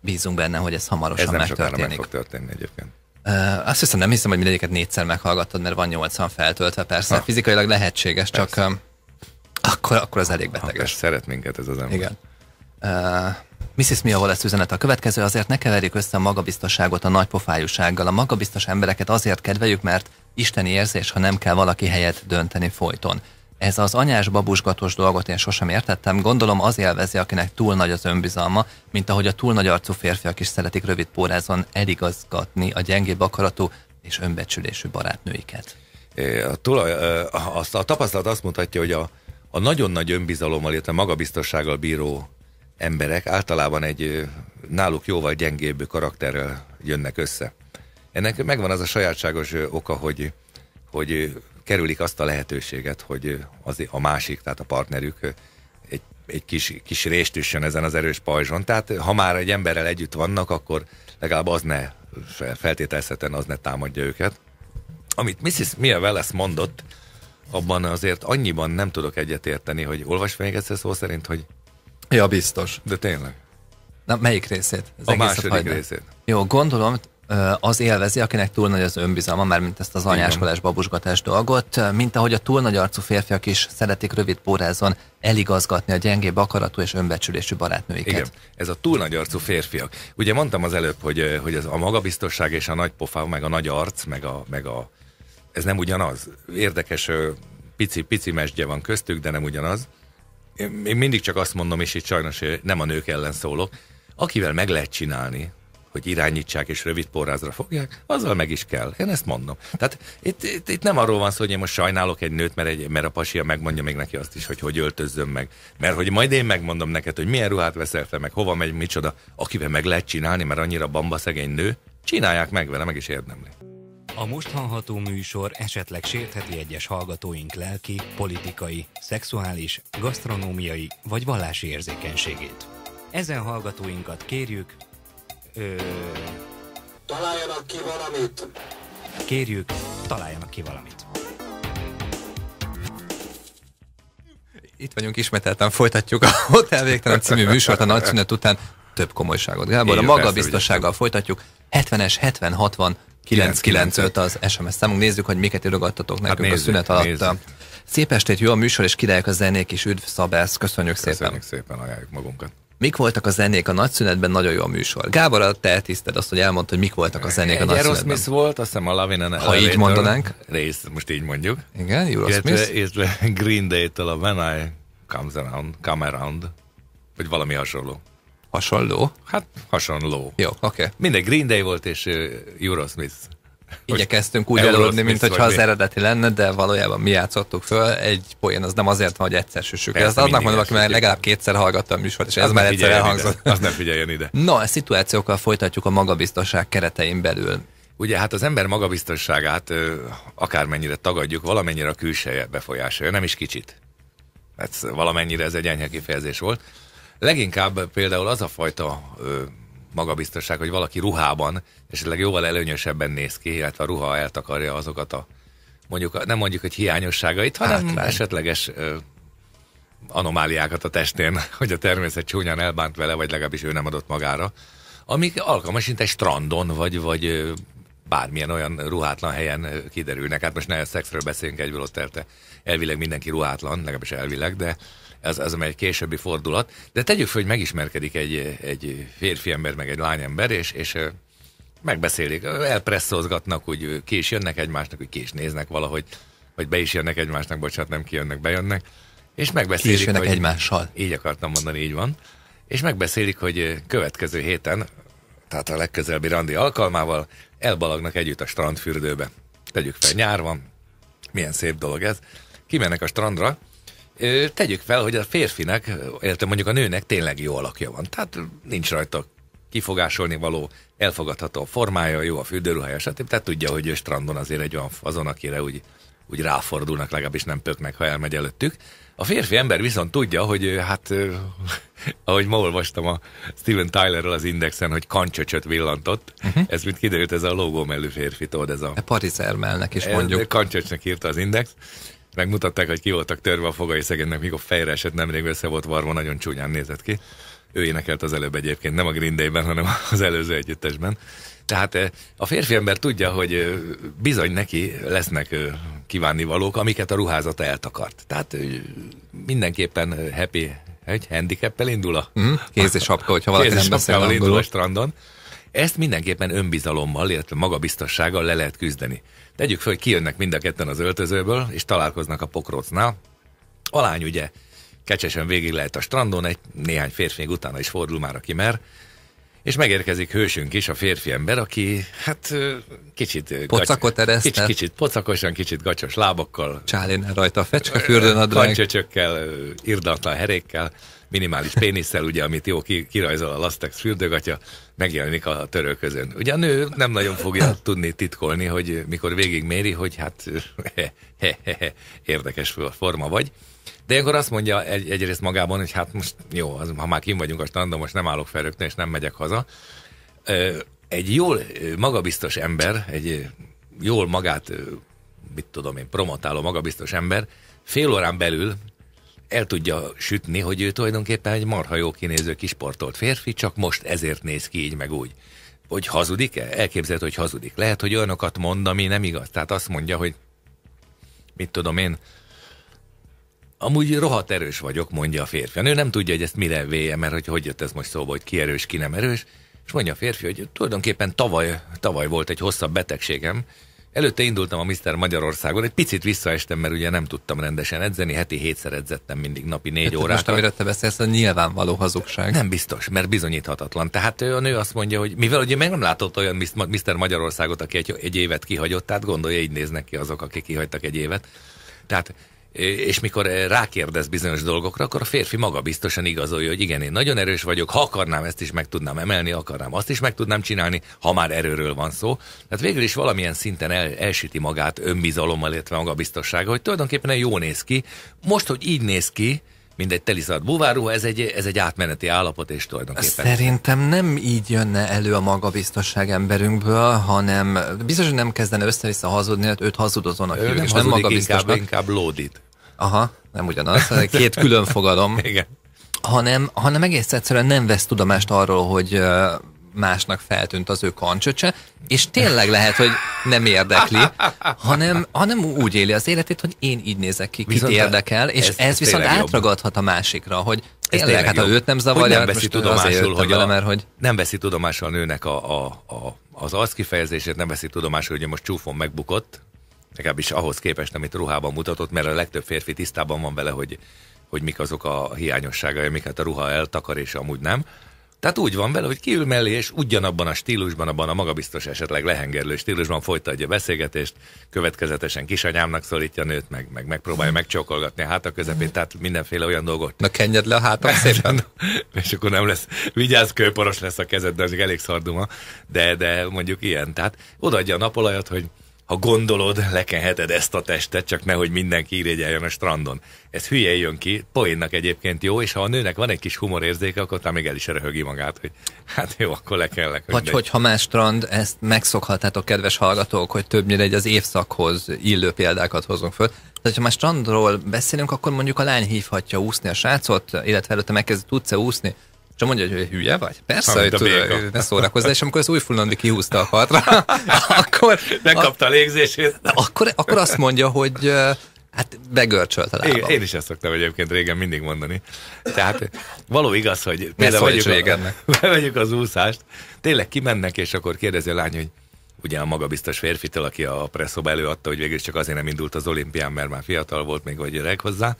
Bízunk benne, hogy ez hamarosan Ez nem sokára meg megtörténik. fog történni egyébként. Uh, azt hiszem, nem hiszem, hogy mindegyiket négyszer meghallgattad, mert van 80 feltöltve, persze. Ha. Fizikailag lehetséges, csak um, akkor, akkor az elég Ha beteges. persze szeret minket ez az ember. Igen. Uh, Mrs. Mia lesz üzenet a következő, azért ne keverjük össze a magabiztosságot a nagypofájúsággal. A magabiztos embereket azért kedveljük, mert isteni érzés, ha nem kell valaki helyet dönteni folyton. Ez az anyás babusgatós dolgot én sosem értettem, gondolom az élvezi, akinek túl nagy az önbizalma, mint ahogy a túl nagy arcú férfiak is szeretik rövid pórázon eligazgatni a gyengébb akaratú és önbecsülésű barátnőiket. A, tulaj, azt, a tapasztalat azt mutatja, hogy a, a nagyon nagy önbizalommal, illetve magabiztossággal bíró emberek általában egy náluk jóval gyengébb karakterrel jönnek össze. Ennek megvan az a sajátságos oka, hogy, hogy kerülik azt a lehetőséget, hogy az, a másik, tehát a partnerük egy, egy kis, kis részt üssön ezen az erős pajzson. Tehát ha már egy emberrel együtt vannak, akkor legalább az ne feltételezhetően az ne támadja őket. Amit Mrs. Mia Wallace mondott, abban azért annyiban nem tudok egyetérteni, hogy olvas még egyszer szó szerint, hogy... Ja, biztos. De tényleg. Na, melyik részét? Az a második hagyna. részét. Jó, gondolom, az élvezi, akinek túl nagy az önbizalma, már mint ezt az anyáskolás, babusgatás dolgot, mint ahogy a túl nagy arcú férfiak is szeretik rövid pórázon eligazgatni a gyengébb akaratú és önbecsülésű barátnőiket. Igen, ez a túl nagy arcú férfiak. Ugye mondtam az előbb, hogy, hogy ez a magabiztosság és a nagy pofa, meg a nagy arc, meg a, meg a ez nem ugyanaz. Érdekes, pici, pici mesdje van köztük, de nem ugyanaz. Én mindig csak azt mondom, és itt sajnos nem a nők ellen szólok, akivel meg lehet csinálni, hogy irányítsák és rövid porrázra fogják, azzal meg is kell. Én ezt mondom. Tehát itt, itt, itt nem arról van szó, hogy én most sajnálok egy nőt, mert, egy, mert a pasia megmondja még neki azt is, hogy hogy öltözzön meg. Mert hogy majd én megmondom neked, hogy milyen ruhát veszel fel, meg hova megy, micsoda, akivel meg lehet csinálni, mert annyira bamba szegény nő, csinálják meg vele, meg is érdemli. A most hallható műsor esetleg sértheti egyes hallgatóink lelki, politikai, szexuális, gasztronómiai vagy vallási érzékenységét. Ezen hallgatóinkat kérjük, Ö... Találjanak ki valamit! Kérjük, találjanak ki valamit. Itt vagyunk ismételten, folytatjuk a Hotel Végtelen című műsort a nagy szünet után. Több komolyságot. Gábor, a magabiztossággal folytatjuk. 70-es, 70, 60, 995 az SMS számunk. Nézzük, hogy miket írogattatok nekünk hát nézzük, a szünet alatt. Nézzük. Szép estét, jó a műsor, és királyok a zenék is. Üdv, Szabász, köszönjük, köszönjük szépen. szépen, ajánljuk magunkat. Mik voltak a zenék a nagyszünetben? Nagyon jó a műsor. Gábor, te tiszted azt, hogy elmondta, hogy mik voltak a zenék a nagyszünetben. Aerosmith volt, azt hiszem a Lavin and Ha így mondanánk. Rész, most így mondjuk. Igen, Aerosmith. Illetve Green Day-től a When I Comes Around, Come Around, vagy valami hasonló. Hasonló? Hát hasonló. Jó, oké. Okay. Mindegy, Green Day volt és uh, Eurosmith. Igyekeztünk úgy aludni, mint hogyha az eredeti lenne, de valójában mi játszottuk föl. Egy poén az nem azért van, hogy egyszer süssük. Ezt annak mondom, aki már legalább kétszer hallgatta a műsort, és ez már egyszer elhangzott. Az nem figyeljen ide. No, a szituációkkal folytatjuk a magabiztosság keretein belül. Ugye hát az ember magabiztosságát akármennyire tagadjuk, valamennyire a külseje befolyásolja, nem is kicsit. Hát valamennyire ez egy enyhe kifejezés volt. Leginkább például az a fajta magabiztosság, hogy valaki ruhában esetleg jóval előnyösebben néz ki, illetve a ruha eltakarja azokat a mondjuk, nem mondjuk, hogy hiányosságait, hanem hát, esetleges ö, anomáliákat a testén, hogy a természet csúnyán elbánt vele, vagy legalábbis ő nem adott magára, amik alkalmas, mint egy strandon, vagy, vagy bármilyen olyan ruhátlan helyen kiderülnek. Hát most ne a szexről beszéljünk egyből ott elte. Elvileg mindenki ruhátlan, legalábbis elvileg, de ez, ez egy későbbi fordulat. De tegyük fel, hogy megismerkedik egy, egy férfi ember, meg egy lányember, és, és megbeszélik, elpresszozgatnak, úgy ki is jönnek egymásnak, hogy ki is néznek valahogy, vagy be is jönnek egymásnak, bocsánat, nem kijönnek, bejönnek, és megbeszélik, ki is jönnek hogy, egymással. Így akartam mondani, így van. És megbeszélik, hogy következő héten, tehát a legközelebbi randi alkalmával elbalagnak együtt a strandfürdőbe. Tegyük fel, nyár van, milyen szép dolog ez. Kimennek a strandra, tegyük fel, hogy a férfinek, illetve mondjuk a nőnek tényleg jó alakja van. Tehát nincs rajta kifogásolni való, elfogadható a formája, jó a fürdőruhája, stb. Tehát tudja, hogy ő strandon azért egy olyan azon, akire úgy, úgy ráfordulnak, legalábbis nem pöknek, ha elmegy előttük. A férfi ember viszont tudja, hogy hát, ahogy ma olvastam a Steven Tylerről az Indexen, hogy kancsöcsöt villantott, uh-huh. ez mint kiderült, ez a logó mellő férfi, tudod, ez a... a Paris Ermelnek is mondjuk. Kancsöcsnek írta az Index megmutatták, hogy ki voltak törve a fogai szegénynek, mikor fejre esett, nemrég össze volt varva, nagyon csúnyán nézett ki. Ő énekelt az előbb egyébként, nem a Green Day-ben, hanem az előző együttesben. Tehát eh, a férfi ember tudja, hogy eh, bizony neki lesznek eh, kívánni valók, amiket a ruházata eltakart. Tehát mindenképpen happy, egy handicappel indul a... Mm, kéz és sapka, hogyha valaki nem beszél indul a strandon. Ezt mindenképpen önbizalommal, illetve magabiztossággal le lehet küzdeni. Tegyük fel, hogy kijönnek mind a ketten az öltözőből, és találkoznak a pokrócnál. A lány ugye kecsesen végig lehet a strandon, egy néhány férfi utána is fordul már, aki mer, és megérkezik hősünk is, a férfi ember, aki hát kicsit... Pocakot gacs, kicsit, kicsit pocakosan, kicsit gacsos lábakkal. Csálén rajta a fecske fürdőnadrág. Kancsöcsökkel, irdatlan herékkel, minimális pénisszel, ugye, amit jó ki, kirajzol a lastex fürdőgatya, megjelenik a törőközön. Ugye a nő nem nagyon fogja tudni titkolni, hogy mikor végigméri, hogy hát he, he, he, érdekes forma vagy. De ilyenkor azt mondja egy, egyrészt magában, hogy hát most jó, az, ha már kim vagyunk a strandon, most nem állok fel rögtön, és nem megyek haza. Egy jól magabiztos ember, egy jól magát, mit tudom én, promotáló magabiztos ember, fél órán belül el tudja sütni, hogy ő tulajdonképpen egy marha jó kinéző kisportolt férfi, csak most ezért néz ki így meg úgy. Hogy hazudik-e? Elképzelhető, hogy hazudik. Lehet, hogy olyanokat mond, ami nem igaz. Tehát azt mondja, hogy mit tudom én, amúgy rohadt erős vagyok, mondja a férfi. A nő nem tudja, hogy ezt mire véje, mert hogy hogy jött ez most szóba, hogy ki erős, ki nem erős. És mondja a férfi, hogy tulajdonképpen tavaly, tavaly volt egy hosszabb betegségem, Előtte indultam a Mr. Magyarországon, egy picit visszaestem, mert ugye nem tudtam rendesen edzeni, heti hétszer edzettem mindig napi négy hát, órát. Most amire te beszélsz, a nyilvánvaló hazugság. Nem biztos, mert bizonyíthatatlan. Tehát a nő azt mondja, hogy mivel ugye meg nem látott olyan Mr. Magyarországot, aki egy, egy évet kihagyott, tehát gondolja, így néznek ki azok, akik kihagytak egy évet. Tehát és mikor rákérdez bizonyos dolgokra, akkor a férfi maga biztosan igazolja, hogy igen, én nagyon erős vagyok, ha akarnám ezt is meg tudnám emelni, akarnám azt is meg tudnám csinálni, ha már erőről van szó. Tehát végül is valamilyen szinten el, elsüti magát önbizalommal, illetve magabiztossága, hogy tulajdonképpen jó néz ki. Most, hogy így néz ki, mint egy teliszart buváró, ez egy, ez egy átmeneti állapot, és tulajdonképpen... Szerintem nem így jönne elő a magabiztosság emberünkből, hanem biztos, hogy nem kezdene össze-vissza hazudni, hogy őt hazudozónak hívják, és nem magabiztosnak. Inkább, inkább lódít. Aha, nem ugyanaz, két külön fogalom. Igen. Hanem, hanem egész egyszerűen nem vesz tudomást arról, hogy másnak feltűnt az ő kancsöcse, és tényleg lehet, hogy nem érdekli, hanem, hanem úgy éli az életét, hogy én így nézek ki, viszont kit érdekel, és ez, ez, ez viszont átragadhat a másikra, hogy tényleg, hát ha őt nem zavarja, nem veszi tudomásul, hogy, a, mert, hogy nem veszi tudomásul a nőnek a, a, a, az arckifejezését, nem veszi tudomásul, hogy most csúfon megbukott, legalábbis ahhoz képest, amit ruhában mutatott, mert a legtöbb férfi tisztában van vele, hogy, hogy mik azok a hiányosságai, amiket a ruha eltakar, és amúgy nem. Tehát úgy van vele, hogy kiül mellé, és ugyanabban a stílusban, abban a magabiztos esetleg lehengerlő stílusban folytatja a beszélgetést, következetesen kisanyámnak szólítja a nőt, meg, meg megpróbálja megcsókolgatni a háta közepén, tehát mindenféle olyan dolgot. Na kenjed le a hátam szépen. és akkor nem lesz, vigyázz, kőporos lesz a kezed, de az elég szarduma, de, de mondjuk ilyen. Tehát odaadja a napolajat, hogy ha gondolod, lekenheted ezt a testet, csak nehogy mindenki irigyeljen a strandon. Ez hülye jön ki, poénnak egyébként jó, és ha a nőnek van egy kis humorérzéke, akkor talán még el is röhögi magát, hogy hát jó, akkor lekellek. Vagy hogyha más strand, ezt megszokhatjátok, kedves hallgatók, hogy többnyire egy az évszakhoz illő példákat hozunk föl. Tehát, ha már strandról beszélünk, akkor mondjuk a lány hívhatja úszni a srácot, illetve előtte megkezd, tudsz-e úszni? Csak mondja, hogy hülye vagy? Persze, hogy tudod, ne szórakozzál, és amikor az új fullandi kihúzta a partra, akkor... Megkapta a légzését. Akkor, akkor azt mondja, hogy Hát begörcsölt a lábam. Én, én is ezt szoktam egyébként régen mindig mondani. Tehát való igaz, hogy például vegyük, a, vegyük az úszást, tényleg kimennek, és akkor kérdezi a lány, hogy ugye a magabiztos férfitől, aki a presszóba előadta, hogy végül csak azért nem indult az olimpián, mert már fiatal volt, még vagy gyerek hozzá,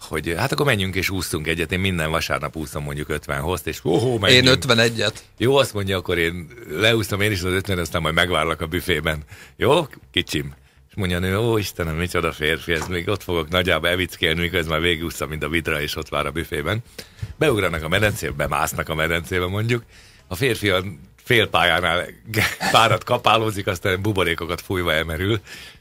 hogy hát akkor menjünk és úsztunk egyet. Én minden vasárnap úszom mondjuk 50 hozt, és oh, menjünk. Én 51-et. Jó, azt mondja, akkor én leúsztam én is az 50 aztán majd megvárlak a büfében. Jó, kicsim. És mondja a nő, ó Istenem, micsoda férfi, ez még ott fogok nagyjából evickélni, miközben már végigúsztam, mint a vidra, és ott vár a büfében. Beugranak a medencébe, bemásznak a medencébe mondjuk. A férfi a félpályánál párat kapálózik, aztán buborékokat fújva emerül,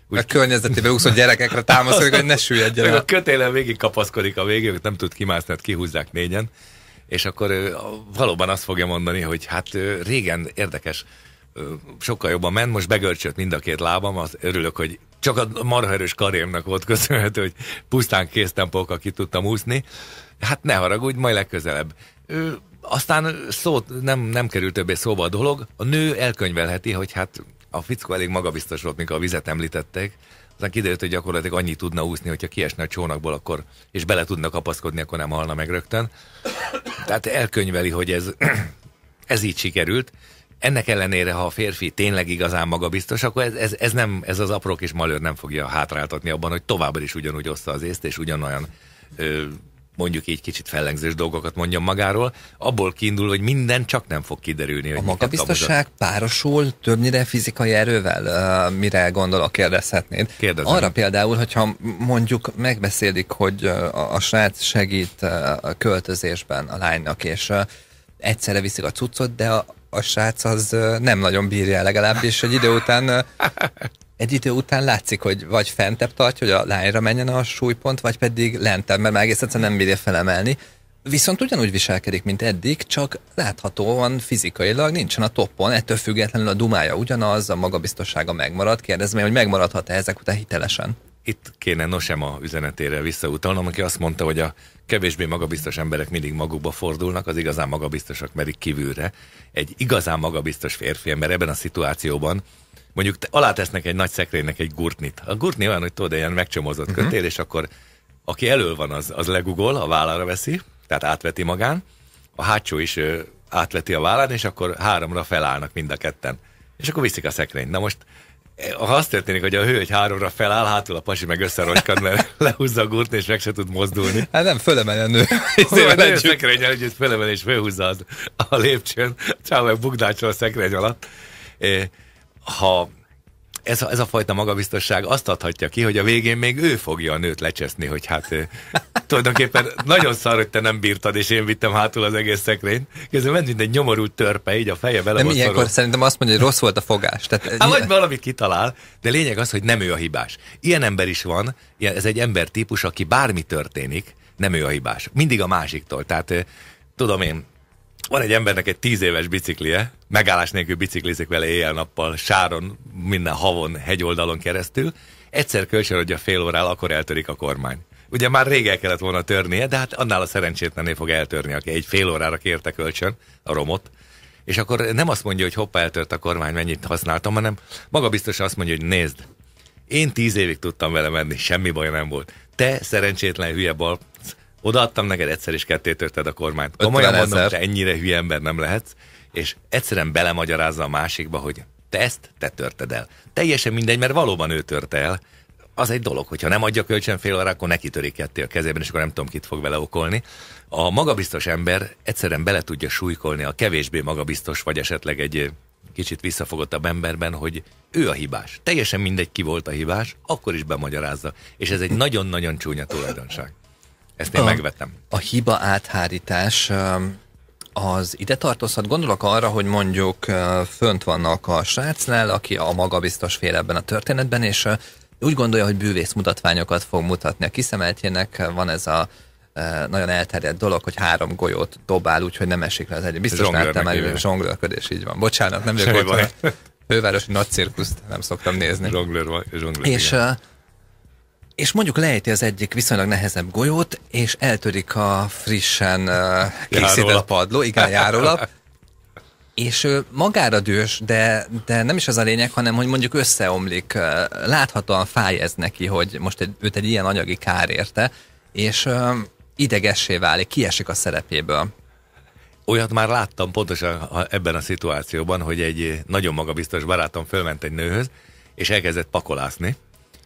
úgy... A környezetében úszó gyerekekre támaszkodik, hogy ne süllyedjen A kötélen végig kapaszkodik a végén, nem tud kimászni, hát kihúzzák négyen. És akkor valóban azt fogja mondani, hogy hát régen érdekes, sokkal jobban ment, most begörcsött mind a két lábam, az örülök, hogy csak a marhaerős karémnak volt köszönhető, hogy pusztán kéztempókkal ki tudtam úszni. Hát ne haragudj, majd legközelebb. Aztán szót nem, nem került többé szóba a dolog. A nő elkönyvelheti, hogy hát a fickó elég magabiztos volt, mikor a vizet említették, aztán kiderült, hogy gyakorlatilag annyit tudna úszni, hogyha kiesne a csónakból, akkor, és bele tudna kapaszkodni, akkor nem halna meg rögtön. Tehát elkönyveli, hogy ez, ez így sikerült. Ennek ellenére, ha a férfi tényleg igazán magabiztos, akkor ez, ez, ez, nem, ez az apró kis malőr nem fogja hátráltatni abban, hogy továbbra is ugyanúgy ossza az észt, és ugyanolyan mondjuk így kicsit fellengzős dolgokat mondjon magáról, abból kiindul, hogy minden csak nem fog kiderülni. A magabiztosság párosul többnyire fizikai erővel? Mire gondolok, kérdezhetnéd? Kérdezem. Arra például, hogyha mondjuk megbeszélik, hogy a, a srác segít a költözésben a lánynak, és egyszerre viszik a cuccot, de a, a srác az nem nagyon bírja legalábbis, egy idő után egy idő után látszik, hogy vagy fentebb tartja, hogy a lányra menjen a súlypont, vagy pedig lentebb, mert már egész egyszerűen nem bírja felemelni. Viszont ugyanúgy viselkedik, mint eddig, csak láthatóan fizikailag nincsen a toppon, ettől függetlenül a dumája ugyanaz, a magabiztossága megmarad. Kérdezem, hogy megmaradhat-e ezek után hitelesen? Itt kéne Nosem a üzenetére visszautalnom, aki azt mondta, hogy a kevésbé magabiztos emberek mindig magukba fordulnak, az igazán magabiztosak pedig kívülre. Egy igazán magabiztos férfi ember ebben a szituációban mondjuk alátesznek egy nagy szekrénynek egy gurtnit. A gurtni olyan, hogy tudod, ilyen megcsomozott uh-huh. kötél, és akkor aki elől van, az, az legugol, a vállára veszi, tehát átveti magán, a hátsó is ö, átveti a vállán, és akkor háromra felállnak mind a ketten. És akkor viszik a szekrényt. Na most ha az történik, hogy a hő egy háromra feláll, hátul a pasi meg összeroskad, mert lehúzza a gurtni, és meg se tud mozdulni. Hát nem, fölemel a nő. Szépen egy szekrényel együtt fölemel, és fölhúzza a lépcsőn, csáv meg bugdácsol a szekrény alatt ha ez a, ez a fajta magabiztosság azt adhatja ki, hogy a végén még ő fogja a nőt lecseszni, hogy hát tulajdonképpen nagyon szar, hogy te nem bírtad, és én vittem hátul az egész szekrényt. Közben ment, mint egy nyomorult törpe, így a feje vele Nem ilyenkor szerintem azt mondja, hogy rossz volt a fogás. Tehát, hát, vagy valamit kitalál, de lényeg az, hogy nem ő a hibás. Ilyen ember is van, ez egy ember típus, aki bármi történik, nem ő a hibás. Mindig a másiktól. Tehát tudom én, van egy embernek egy tíz éves biciklie, megállás nélkül biciklizik vele éjjel-nappal, sáron, minden havon, hegyoldalon keresztül. Egyszer kölcsönadja fél órál, akkor eltörik a kormány. Ugye már rég el kellett volna törnie, de hát annál a szerencsétlenné fog eltörni, aki egy fél órára kérte kölcsön a romot. És akkor nem azt mondja, hogy hoppá, eltört a kormány, mennyit használtam, hanem maga biztos azt mondja, hogy nézd, én tíz évig tudtam vele menni, semmi baj nem volt. Te szerencsétlen hülye bal, Odaadtam neked egyszer is ketté törted a kormányt. Komolyan mondom, te ennyire hülye ember nem lehetsz, és egyszerűen belemagyarázza a másikba, hogy te ezt te törted el. Teljesen mindegy, mert valóban ő törte el. Az egy dolog, hogyha nem adja kölcsön fél óra, akkor neki törik ketté a kezében, és akkor nem tudom, kit fog vele okolni. A magabiztos ember egyszerűen bele tudja súlykolni a kevésbé magabiztos, vagy esetleg egy kicsit visszafogottabb emberben, hogy ő a hibás. Teljesen mindegy, ki volt a hibás, akkor is bemagyarázza. És ez egy nagyon-nagyon csúnya tulajdonság. Ezt én a, megvettem. A hiba áthárítás az ide tartozhat. Gondolok arra, hogy mondjuk fönt vannak a srácnál, aki a magabiztos fél ebben a történetben, és úgy gondolja, hogy bűvész mutatványokat fog mutatni. A kiszemeltjének van ez a nagyon elterjedt dolog, hogy három golyót dobál, úgyhogy nem esik le az egy. Biztos láttam meg, zsonglőrködés, így van. Bocsánat, nem vagyok ott. Fővárosi nagy cirkuszt nem szoktam nézni. Zsonglőr, zsonglőr, és igen és mondjuk lejti az egyik viszonylag nehezebb golyót, és eltörik a frissen uh, készített padló, igen, járólap, és ő magára dős, de, de nem is az a lényeg, hanem hogy mondjuk összeomlik, láthatóan fáj ez neki, hogy most egy, őt egy ilyen anyagi kár érte, és uh, idegessé válik, kiesik a szerepéből. Olyat már láttam pontosan ebben a szituációban, hogy egy nagyon magabiztos barátom fölment egy nőhöz, és elkezdett pakolászni,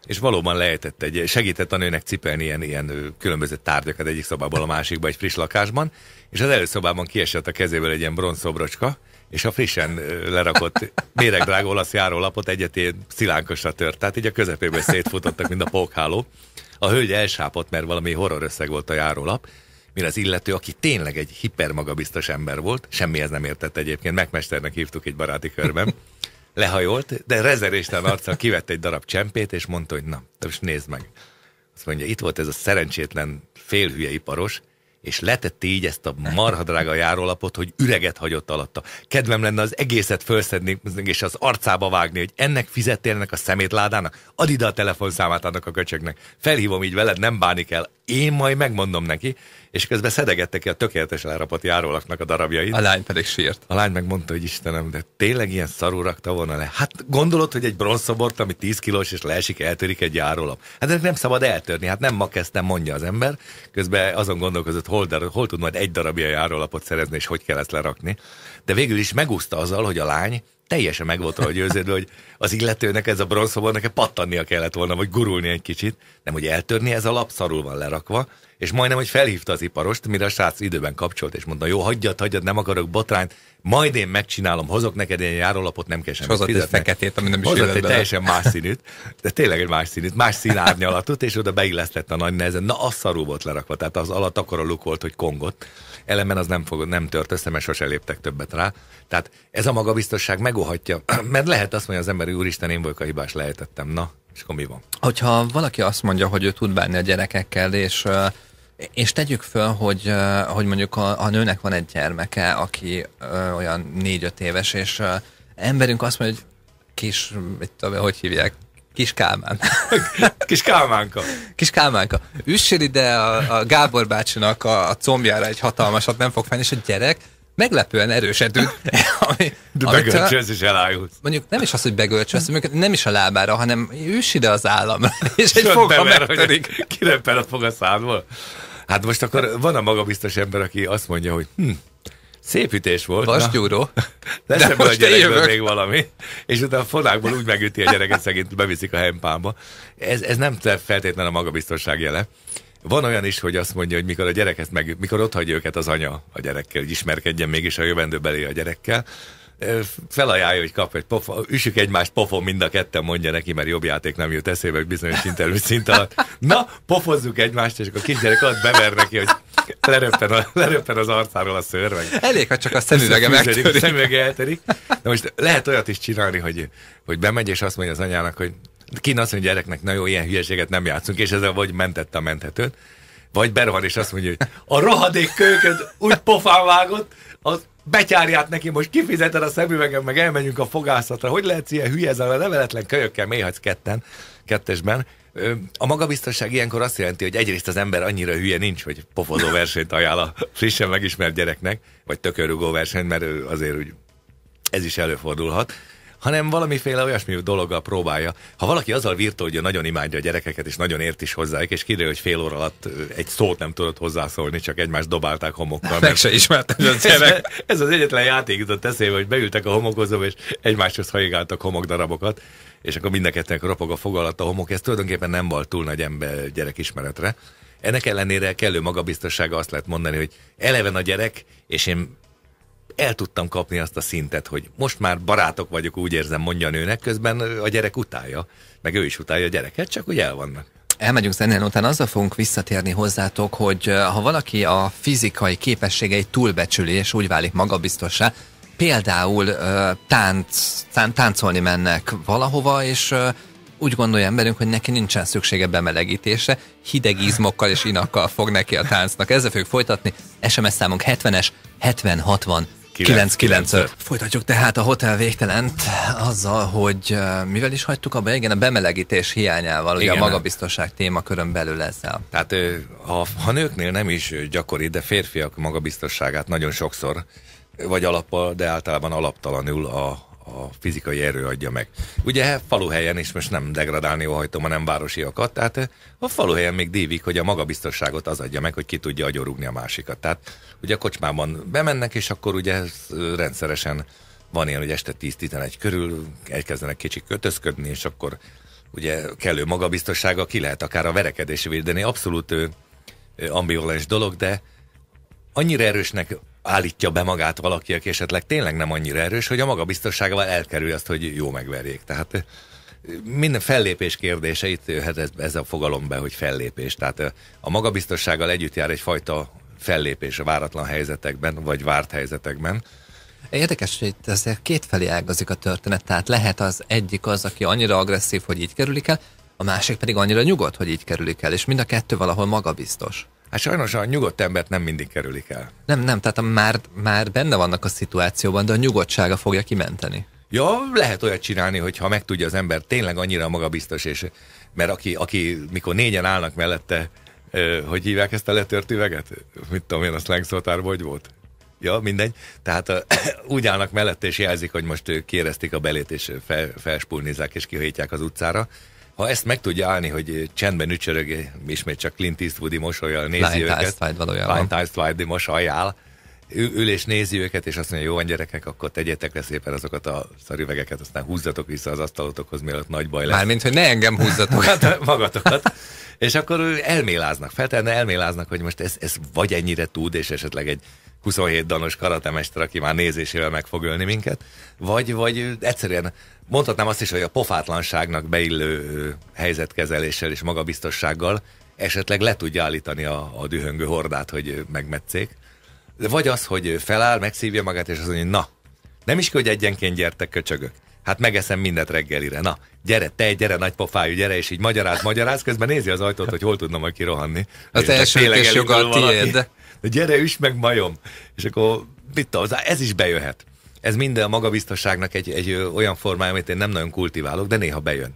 és valóban lehetett egy, segített a nőnek cipelni ilyen, ilyen különböző tárgyakat egyik szobából a másikba egy friss lakásban, és az előszobában kiesett a kezéből egy ilyen bronzszobrocska, és a frissen lerakott béregdrága olasz járólapot egyetén szilánkosra tört, tehát így a közepéből szétfutottak, mint a pókháló. A hölgy elsápott, mert valami horror összeg volt a járólap, mire az illető, aki tényleg egy hipermagabiztos ember volt, semmihez nem értett egyébként, megmesternek hívtuk egy baráti körben, lehajolt, de rezeréstelen arccal kivett egy darab csempét, és mondta, hogy na, de most nézd meg. Azt mondja, itt volt ez a szerencsétlen félhülye iparos, és letette így ezt a marhadrága járólapot, hogy üreget hagyott alatta. Kedvem lenne az egészet felszedni, és az arcába vágni, hogy ennek fizettél ennek a szemétládának, add ide a telefonszámát annak a köcsöknek. Felhívom így veled, nem bánik el. Én majd megmondom neki, és közben szedegette ki a tökéletes elrapott járólaknak a darabjait. A lány pedig sírt. A lány megmondta, hogy Istenem, de tényleg ilyen szarul rakta volna le. Hát gondolod, hogy egy bronzszobort, ami 10 kilós, és leesik, eltörik egy járólap. Hát ennek nem szabad eltörni, hát nem ma kezdtem, mondja az ember. Közben azon gondolkozott, hol, dar- hol tud majd egy darabja járólapot szerezni, és hogy kell ezt lerakni. De végül is megúszta azzal, hogy a lány teljesen meg volt róla győződve, hogy az illetőnek ez a bronzszobor neki pattannia kellett volna, vagy gurulni egy kicsit, nem hogy eltörni, ez a lap szarul van lerakva, és majdnem, hogy felhívta az iparost, mire a srác időben kapcsolt, és mondta, jó, hagyjad, hagyjad, nem akarok botrányt, majd én megcsinálom, hozok neked egy járólapot, nem kell semmit Hozott egy feketét, ami nem is Hozott egy bele. teljesen más színűt, de tényleg egy más színűt, más színárnyalatot, és oda beillesztett a nagy nehezen. Na, az szarul volt lerakva, tehát az alatt akkor a luk volt, hogy kongott. Ellenben az nem, fog, nem tört össze, mert sose léptek többet rá. Tehát ez a magabiztosság megóhatja, mert lehet azt mondja az ember, úristen, én vagyok a hibás, lehetettem. Na, és akkor mi van? Hogyha valaki azt mondja, hogy ő tud bánni a gyerekekkel, és, és tegyük föl, hogy, hogy mondjuk a, a nőnek van egy gyermeke, aki ö, olyan négy-öt éves, és ö, emberünk azt mondja, hogy kis, mit tudom, hogy hívják, kis Kálmán. Kis Kálmánka. Kis Kálmánka, üssél ide a, a Gábor bácsinak a, a combjára egy hatalmasat, nem fog fenni, és a gyerek meglepően erősödött. Ami, De begölcsölsz és elájulsz. mondjuk nem is az, hogy begölcsölsz, nem is a lábára, hanem üss ide az államra, és egy foga megtörik. Kirepel a fog a szádból. Hát most akkor van a magabiztos ember, aki azt mondja, hogy hm, szép ütés volt. Vasgyúró. Lesz De ebből a gyerekből még valami. És utána a fonákból úgy megüti a gyereket, szegényt beviszik a hempába. Ez, ez nem feltétlenül a magabiztosság jele. Van olyan is, hogy azt mondja, hogy mikor a gyereket meg, mikor ott hagyja őket az anya a gyerekkel, hogy ismerkedjen mégis a jövendő belé a gyerekkel, felajánlja, hogy kap egy pofa, üssük egymást pofon mind a ketten, mondja neki, mert jobb játék nem jut eszébe, bizonyos interjú szint alatt. Na, pofozzuk egymást, és akkor a kisgyerek ott bever neki, hogy leröppen, a, leröppen az arcáról a szőrmeg. Elég, ha csak a szemüvege Fűződik, a megtörik. szemüvege elterik. Na most lehet olyat is csinálni, hogy, hogy bemegy, és azt mondja az anyának, hogy kín azt mondja gyereknek, na jó, ilyen hülyeséget nem játszunk, és ezzel vagy mentette a menthetőt, vagy berohan, és azt mondja, hogy a rohadék kölyköd úgy pofán vágott, az betyárját neki, most kifizeted a szemüvegem, meg elmenjünk a fogászatra. Hogy lehetsz ilyen hülye ezzel a leveletlen kölyökkel, mélyhagysz ketten, kettesben. A magabiztosság ilyenkor azt jelenti, hogy egyrészt az ember annyira hülye nincs, hogy pofozó versenyt ajánl a frissen megismert gyereknek, vagy tökörrugó versenyt, mert azért úgy ez is előfordulhat, hanem valamiféle olyasmi dologgal próbálja. Ha valaki azzal virtó, hogy ő nagyon imádja a gyerekeket, és nagyon ért is hozzájuk, és kiderül, hogy fél óra alatt egy szót nem tudott hozzászólni, csak egymást dobálták homokkal. Meg se ismerte, hogy az gyerek. Ez, az egyetlen játék jutott eszébe, hogy beültek a homokozóba, és egymáshoz hajigáltak homokdarabokat, és akkor mind a ketten ropog a fog alatt a homok. Ez tulajdonképpen nem volt túl nagy ember gyerekismeretre. Ennek ellenére kellő magabiztossága azt lehet mondani, hogy eleven a gyerek, és én el tudtam kapni azt a szintet, hogy most már barátok vagyok, úgy érzem, mondja a nőnek, közben a gyerek utálja, meg ő is utálja a gyereket, csak úgy el vannak. Elmegyünk zenén után, azzal fogunk visszatérni hozzátok, hogy ö, ha valaki a fizikai képességeit túlbecsüli, és úgy válik magabiztossá, például ö, tánc, tán, táncolni mennek valahova, és ö, úgy gondolja emberünk, hogy neki nincsen szüksége bemelegítésre, hideg izmokkal és inakkal fog neki a táncnak. Ezzel fogjuk folytatni. SMS számunk 70-es, 70 60 995. Folytatjuk tehát a Hotel Végtelent azzal, hogy mivel is hagytuk abba, igen, a bemelegítés hiányával, ugye a Igen. magabiztosság témakörön belül ezzel. Tehát ha, ha nőknél nem is gyakori, de férfiak magabiztosságát nagyon sokszor, vagy alappal, de általában alaptalanul a, a fizikai erő adja meg. Ugye faluhelyen is most nem degradálni óhajtom, hanem városiakat, tehát ö, a faluhelyen még dívik, hogy a magabiztosságot az adja meg, hogy ki tudja agyorúgni a másikat. Tehát ugye a kocsmában bemennek, és akkor ugye ö, rendszeresen van ilyen, hogy este 10-11 körül elkezdenek kicsit kötözködni, és akkor ugye kellő magabiztossága ki lehet akár a verekedés védeni. Abszolút ö, ambivalens dolog, de annyira erősnek állítja be magát valaki, aki esetleg tényleg nem annyira erős, hogy a magabiztosságával elkerülje azt, hogy jó megverjék. Tehát minden fellépés kérdése, itt jöhet ez, ez a fogalom be, hogy fellépés. Tehát a magabiztossággal együtt jár egyfajta fellépés a váratlan helyzetekben, vagy várt helyzetekben. Érdekes, hogy itt azért kétfelé ágazik a történet, tehát lehet az egyik az, aki annyira agresszív, hogy így kerülik el, a másik pedig annyira nyugodt, hogy így kerülik el, és mind a kettő valahol magabiztos. Hát sajnos a nyugodt embert nem mindig kerülik el. Nem, nem, tehát a már, már benne vannak a szituációban, de a nyugodtsága fogja kimenteni. Ja, lehet olyat csinálni, hogy ha megtudja az ember tényleg annyira magabiztos, és mert aki, aki mikor négyen állnak mellette, hogy hívják ezt a letört üveget? Mit tudom én, a slang szótárban hogy volt? Ja, mindegy. Tehát ö, úgy állnak mellette, és jelzik, hogy most kérezték a belét, és fel, felspulnizzák, és kihajtják az utcára. Ha ezt meg tudja állni, hogy csendben ücsörög, ismét csak Clint Eastwoodi mosolyal nézi Blind őket. Eyes valójában. Blind Eyes Wide mosolyál. ül és nézi őket, és azt mondja, jó van gyerekek, akkor tegyetek le szépen azokat a szarüvegeket, aztán húzzatok vissza az asztalotokhoz, mielőtt nagy baj lesz. Mármint, hogy ne engem húzzatok. hát magatokat. És akkor elméláznak, feltétlenül elméláznak, hogy most ez, ez vagy ennyire tud, és esetleg egy 27 danos karatemester, aki már nézésével meg fog ölni minket, vagy, vagy egyszerűen mondhatnám azt is, hogy a pofátlanságnak beillő helyzetkezeléssel és magabiztossággal esetleg le tudja állítani a, a dühöngő hordát, hogy megmetszék. De vagy az, hogy feláll, megszívja magát, és azt mondja, hogy na, nem is hogy egyenként gyertek köcsögök. Hát megeszem mindent reggelire. Na, gyere, te, gyere, nagy pofájú, gyere, és így magyaráz, magyaráz, közben nézi az ajtót, hogy hol tudna majd kirohanni. Az elsődleges joga a tiéd. Gyere, üss meg majom. És akkor mit tudom, ez is bejöhet. Ez minden a magabiztosságnak egy, egy olyan formája, amit én nem nagyon kultiválok, de néha bejön.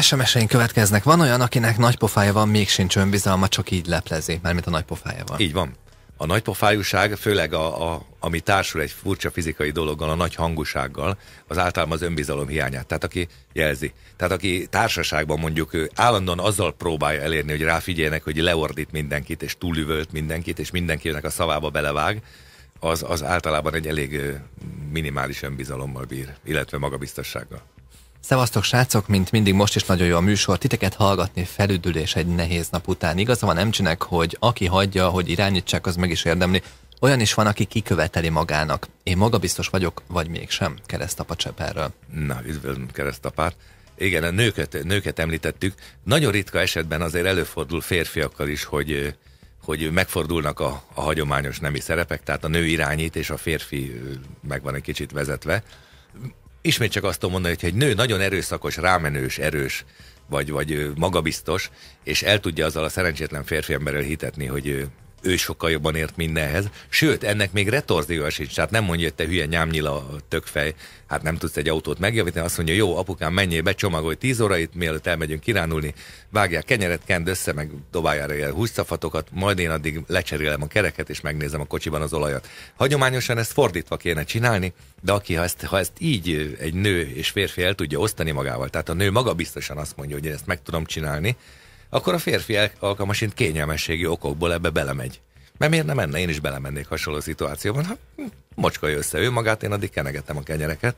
SMS-eink következnek. Van olyan, akinek nagy pofája van, még sincs önbizalma, csak így leplezi, mert mint a nagy pofája van. Így van. A nagy pofájúság, főleg a, a, ami társul egy furcsa fizikai dologgal, a nagy hangúsággal, az általában az önbizalom hiányát. Tehát aki jelzi. Tehát aki társaságban mondjuk állandóan azzal próbálja elérni, hogy ráfigyeljenek, hogy leordít mindenkit, és túlüvölt mindenkit, és mindenkinek a szavába belevág, az, az általában egy elég minimális önbizalommal bír, illetve magabiztossággal. Szevasztok srácok, mint mindig most is nagyon jó a műsor. Titeket hallgatni felüdülés egy nehéz nap után. Igaza van Emcsinek, hogy aki hagyja, hogy irányítsák, az meg is érdemli. Olyan is van, aki kiköveteli magának. Én magabiztos vagyok, vagy mégsem? Keresztapa Cseperről. Na, üdvözlöm keresztapát. Igen, a nőket, nőket említettük. Nagyon ritka esetben azért előfordul férfiakkal is, hogy hogy megfordulnak a, a hagyományos nemi szerepek, tehát a nő irányít, és a férfi meg van egy kicsit vezetve ismét csak azt tudom mondani, hogy egy nő nagyon erőszakos, rámenős, erős, vagy, vagy magabiztos, és el tudja azzal a szerencsétlen férfi emberrel hitetni, hogy ő sokkal jobban ért mindenhez. Sőt, ennek még retorziója sincs, tehát nem mondja, hogy te hülye nyámnyila tökfej, hát nem tudsz egy autót megjavítani, azt mondja, jó, apukám, menjél be, csomagolj 10 órait, mielőtt elmegyünk kiránulni, vágják kenyeret, kend össze, meg dobáljára el húszszafatokat, majd én addig lecserélem a kereket, és megnézem a kocsiban az olajat. Hagyományosan ezt fordítva kéne csinálni, de aki, ha ezt, ha ezt így egy nő és férfi el tudja osztani magával, tehát a nő maga biztosan azt mondja, hogy én ezt meg tudom csinálni, akkor a férfi alkalmasint kényelmességi okokból ebbe belemegy. Mert miért nem menne? Én is belemennék hasonló szituációban. Hm, mocskolja össze ő magát, én addig kenegettem a kenyereket.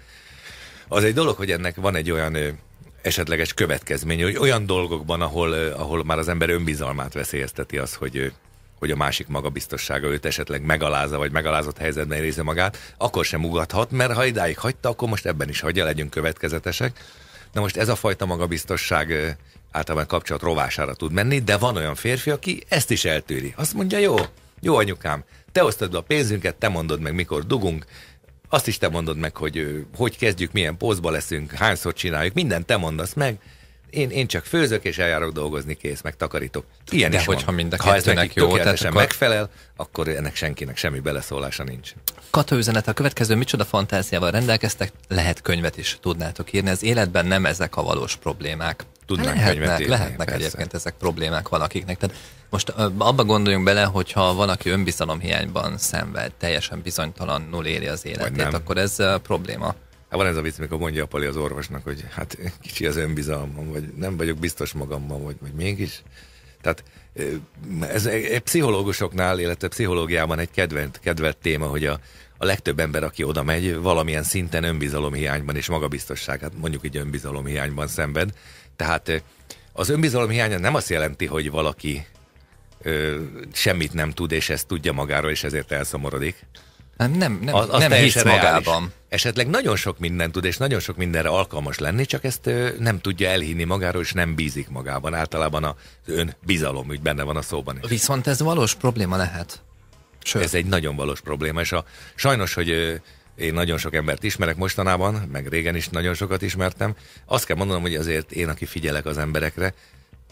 Az egy dolog, hogy ennek van egy olyan esetleges következmény, hogy olyan dolgokban, ahol, ahol már az ember önbizalmát veszélyezteti az, hogy hogy a másik magabiztossága őt esetleg megalázza, vagy megalázott helyzetben érzi magát, akkor sem ugathat, mert ha idáig hagyta, akkor most ebben is hagyja, legyünk következetesek. Na most ez a fajta magabiztosság általában kapcsolat rovására tud menni, de van olyan férfi, aki ezt is eltűri. Azt mondja, jó, jó anyukám, te osztod a pénzünket, te mondod meg, mikor dugunk, azt is te mondod meg, hogy hogy kezdjük, milyen pózba leszünk, hányszor csináljuk, mindent te mondasz meg, én, én csak főzök és eljárok dolgozni, kész, meg takarítok. Ilyen De is hogyha van. mind a ha ez kettőnek jó, tehát akkor- megfelel, akkor ennek senkinek semmi beleszólása nincs. Kata üzenet a következő, micsoda fantáziával rendelkeztek, lehet könyvet is tudnátok írni. Az életben nem ezek a valós problémák. Tudnánk lehetnek, könyvet írni, lehetnek persze. egyébként ezek problémák valakiknek. Tehát most abba gondoljunk bele, hogyha van, aki önbizalomhiányban szenved, teljesen bizonytalanul éli az életét, akkor ez probléma. Hát van ez a vicc, mikor mondja a Pali az orvosnak, hogy hát kicsi az önbizalmam, vagy nem vagyok biztos magamban, vagy, vagy mégis. Tehát ez egy pszichológusoknál, illetve pszichológiában egy kedvelt, kedvelt téma, hogy a, a legtöbb ember, aki oda megy, valamilyen szinten önbizalomhiányban és magabiztosság, hát mondjuk így önbizalomhiányban szenved. Tehát az önbizalomhiány nem azt jelenti, hogy valaki ö, semmit nem tud, és ezt tudja magáról, és ezért elszomorodik, Nem, nem, nem, az, az nem hisz reális. magában. Esetleg nagyon sok mindent tud, és nagyon sok mindenre alkalmas lenni, csak ezt ö, nem tudja elhinni magáról, és nem bízik magában. Általában az ön bizalom úgy benne van a szóban is. Viszont ez valós probléma lehet. Sőt, Ez egy nagyon valós probléma, és a, sajnos, hogy én nagyon sok embert ismerek mostanában, meg régen is nagyon sokat ismertem, azt kell mondanom, hogy azért én, aki figyelek az emberekre,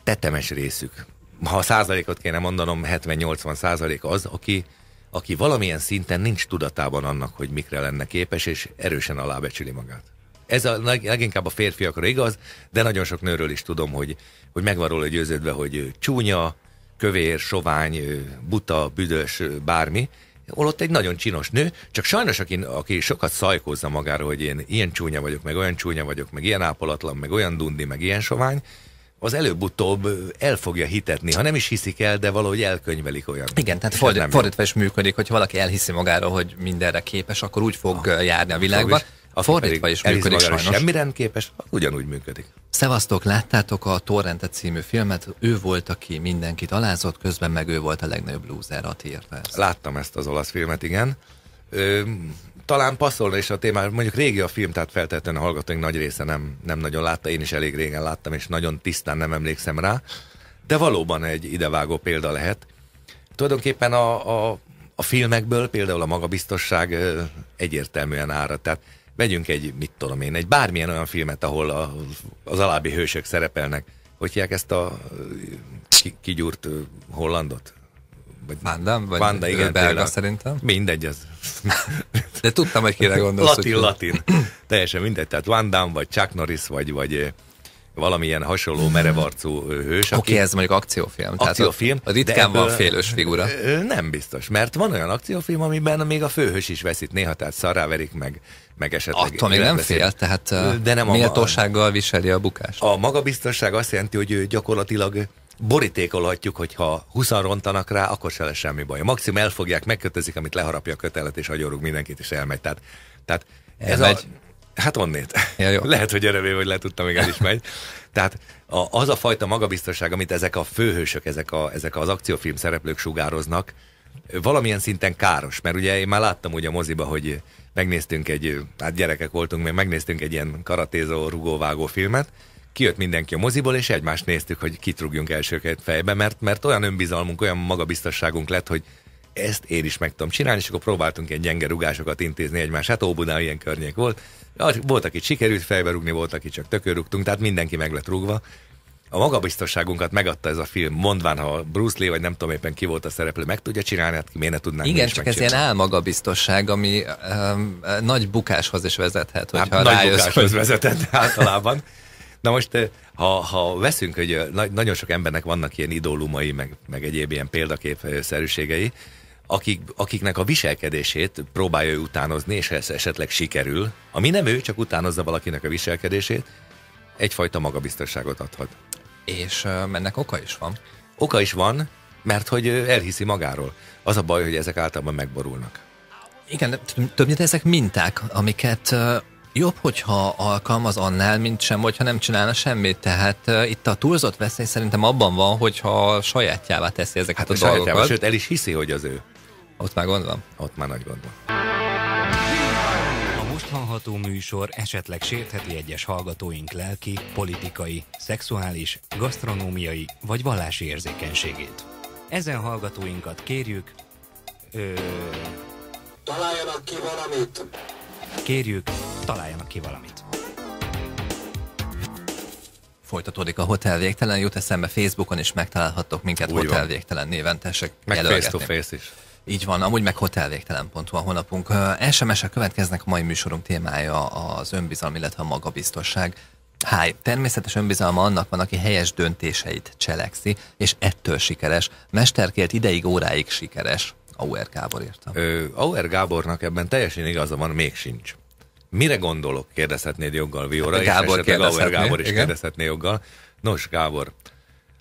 tetemes részük. Ha a százalékot kéne mondanom, 70-80 százalék az, aki, aki valamilyen szinten nincs tudatában annak, hogy mikre lenne képes, és erősen alábecsüli magát. Ez a, leg- leginkább a férfiakra igaz, de nagyon sok nőről is tudom, hogy, hogy megvan róla győződve, hogy csúnya, kövér, sovány, buta, büdös, bármi, holott egy nagyon csinos nő, csak sajnos aki, aki sokat szajkózza magára, hogy én ilyen csúnya vagyok, meg olyan csúnya vagyok, meg ilyen ápolatlan, meg olyan dundi, meg ilyen sovány, az előbb-utóbb el fogja hitetni. Ha nem is hiszik el, de valahogy elkönyvelik olyan. Igen, tehát fordít, fordítva is működik, hogy valaki elhiszi magáról, hogy mindenre képes, akkor úgy fog ah, járni a világban. Aki Fordítva pedig is működik magáról, sajnos. Semmire nem képes, ugyanúgy működik. Szevasztok, láttátok a Torrentet című filmet? Ő volt, aki mindenkit alázott, közben meg ő volt a legnagyobb loser, a írta ezt. Láttam ezt az olasz filmet, igen. Ö, talán passzolna is a témá, mondjuk régi a film, tehát feltétlenül a hallgatóink nagy része nem, nem nagyon látta, én is elég régen láttam, és nagyon tisztán nem emlékszem rá, de valóban egy idevágó példa lehet. Tulajdonképpen a, a, a filmekből például a magabiztosság egyértelműen árad, tehát vegyünk egy, mit tudom én, egy bármilyen olyan filmet, ahol a, az alábbi hősök szerepelnek. Hogy hívják ezt a ki, kigyúrt hollandot? Vagy Van Damme? Vagy Vanda, igen, belga tényleg. szerintem. Mindegy, az De tudtam, hogy kire gondolsz. latin, úgyhogy- latin. Teljesen mindegy, tehát Van Damme, vagy Chuck Norris, vagy, vagy valamilyen hasonló merevarcú hős. Oké, okay, ez mondjuk akciófilm. akciófilm. Tehát a ritkán van ebből- félős figura. Nem biztos, mert van olyan akciófilm, amiben még a főhős is veszít néha, tehát szarráverik meg, meg esetleg. Attól még nem fél, tehát de nem a- méltósággal viseli a bukást. A magabiztosság azt jelenti, hogy ő gyakorlatilag borítékolhatjuk, hogyha 20 rontanak rá, akkor se lesz semmi baj. Maximum elfogják, megkötözik, amit leharapja a kötelet, és agyorog mindenkit, és elmegy. Tehát, tehát ez a? Hát onnét. Ja, jó. Lehet, hogy örövé, hogy letudtam, még el is megy. Tehát a, az a fajta magabiztosság, amit ezek a főhősök, ezek, a, ezek az akciófilm szereplők sugároznak, valamilyen szinten káros, mert ugye én már láttam ugye a moziba, hogy megnéztünk egy, hát gyerekek voltunk, még megnéztünk egy ilyen karatézó, rugóvágó filmet, kijött mindenki a moziból, és egymást néztük, hogy kit rúgjunk elsőket fejbe, mert, mert olyan önbizalmunk, olyan magabiztosságunk lett, hogy ezt én is meg tudom csinálni, és akkor próbáltunk ilyen gyenge rugásokat intézni egymás. Hát Óbudán ilyen környék volt. Volt, aki sikerült fejbe rúgni, volt, aki csak tökörrúgtunk, tehát mindenki meg lett rúgva. A magabiztosságunkat megadta ez a film, mondván, ha Bruce Lee, vagy nem tudom éppen ki volt a szereplő, meg tudja csinálni, hát miért ne tudnánk Igen, csak ez ilyen álmagabiztosság, ami um, nagy bukáshoz is vezethet, hogyha Hát, nagy bukáshoz hogy vezetett általában. Na most, eh, ha, ha veszünk, hogy eh, na- nagyon sok embernek vannak ilyen idólumai, meg, meg egyéb ilyen példaképszerűségei, akik, akiknek a viselkedését próbálja ő utánozni, és ez esetleg sikerül, ami nem ő, csak utánozza valakinek a viselkedését, egyfajta magabiztosságot adhat. És ennek oka is van. Oka is van, mert hogy elhiszi magáról. Az a baj, hogy ezek általában megborulnak. Igen, többnyire ezek minták, amiket jobb, hogyha alkalmaz annál, mint sem, hogyha nem csinálna semmit. Tehát uh, itt a túlzott veszély szerintem abban van, hogyha sajátjává teszi ezeket Hát a a dolgokat. sőt el is hiszi, hogy az ő. Ott már gond van. Ott már nagy gond van. Most hallható műsor esetleg sértheti egyes hallgatóink lelki, politikai, szexuális, gasztronómiai vagy vallási érzékenységét. Ezen hallgatóinkat kérjük, ö, Találjanak ki valamit. kérjük, találjanak ki valamit. Folytatódik a Hotel Végtelen, jut eszembe Facebookon is megtalálhattok minket Úgy Hotel van. Végtelen néven, tessék Meg face to face is. Így van, amúgy meg hotelvégtelen.hu a honlapunk. SMS-ek következnek, a mai műsorunk témája az önbizalom, illetve a magabiztosság. Háj, természetes önbizalma annak van, aki helyes döntéseit cselekszi, és ettől sikeres. Mesterkélt ideig, óráig sikeres. Auer Gábor írta. Ö, Auer Gábornak ebben teljesen igaza van, még sincs. Mire gondolok? Kérdezhetnéd joggal Viora, Gábor és esetleg Auer Gábor is igen. kérdezhetné joggal. Nos, Gábor,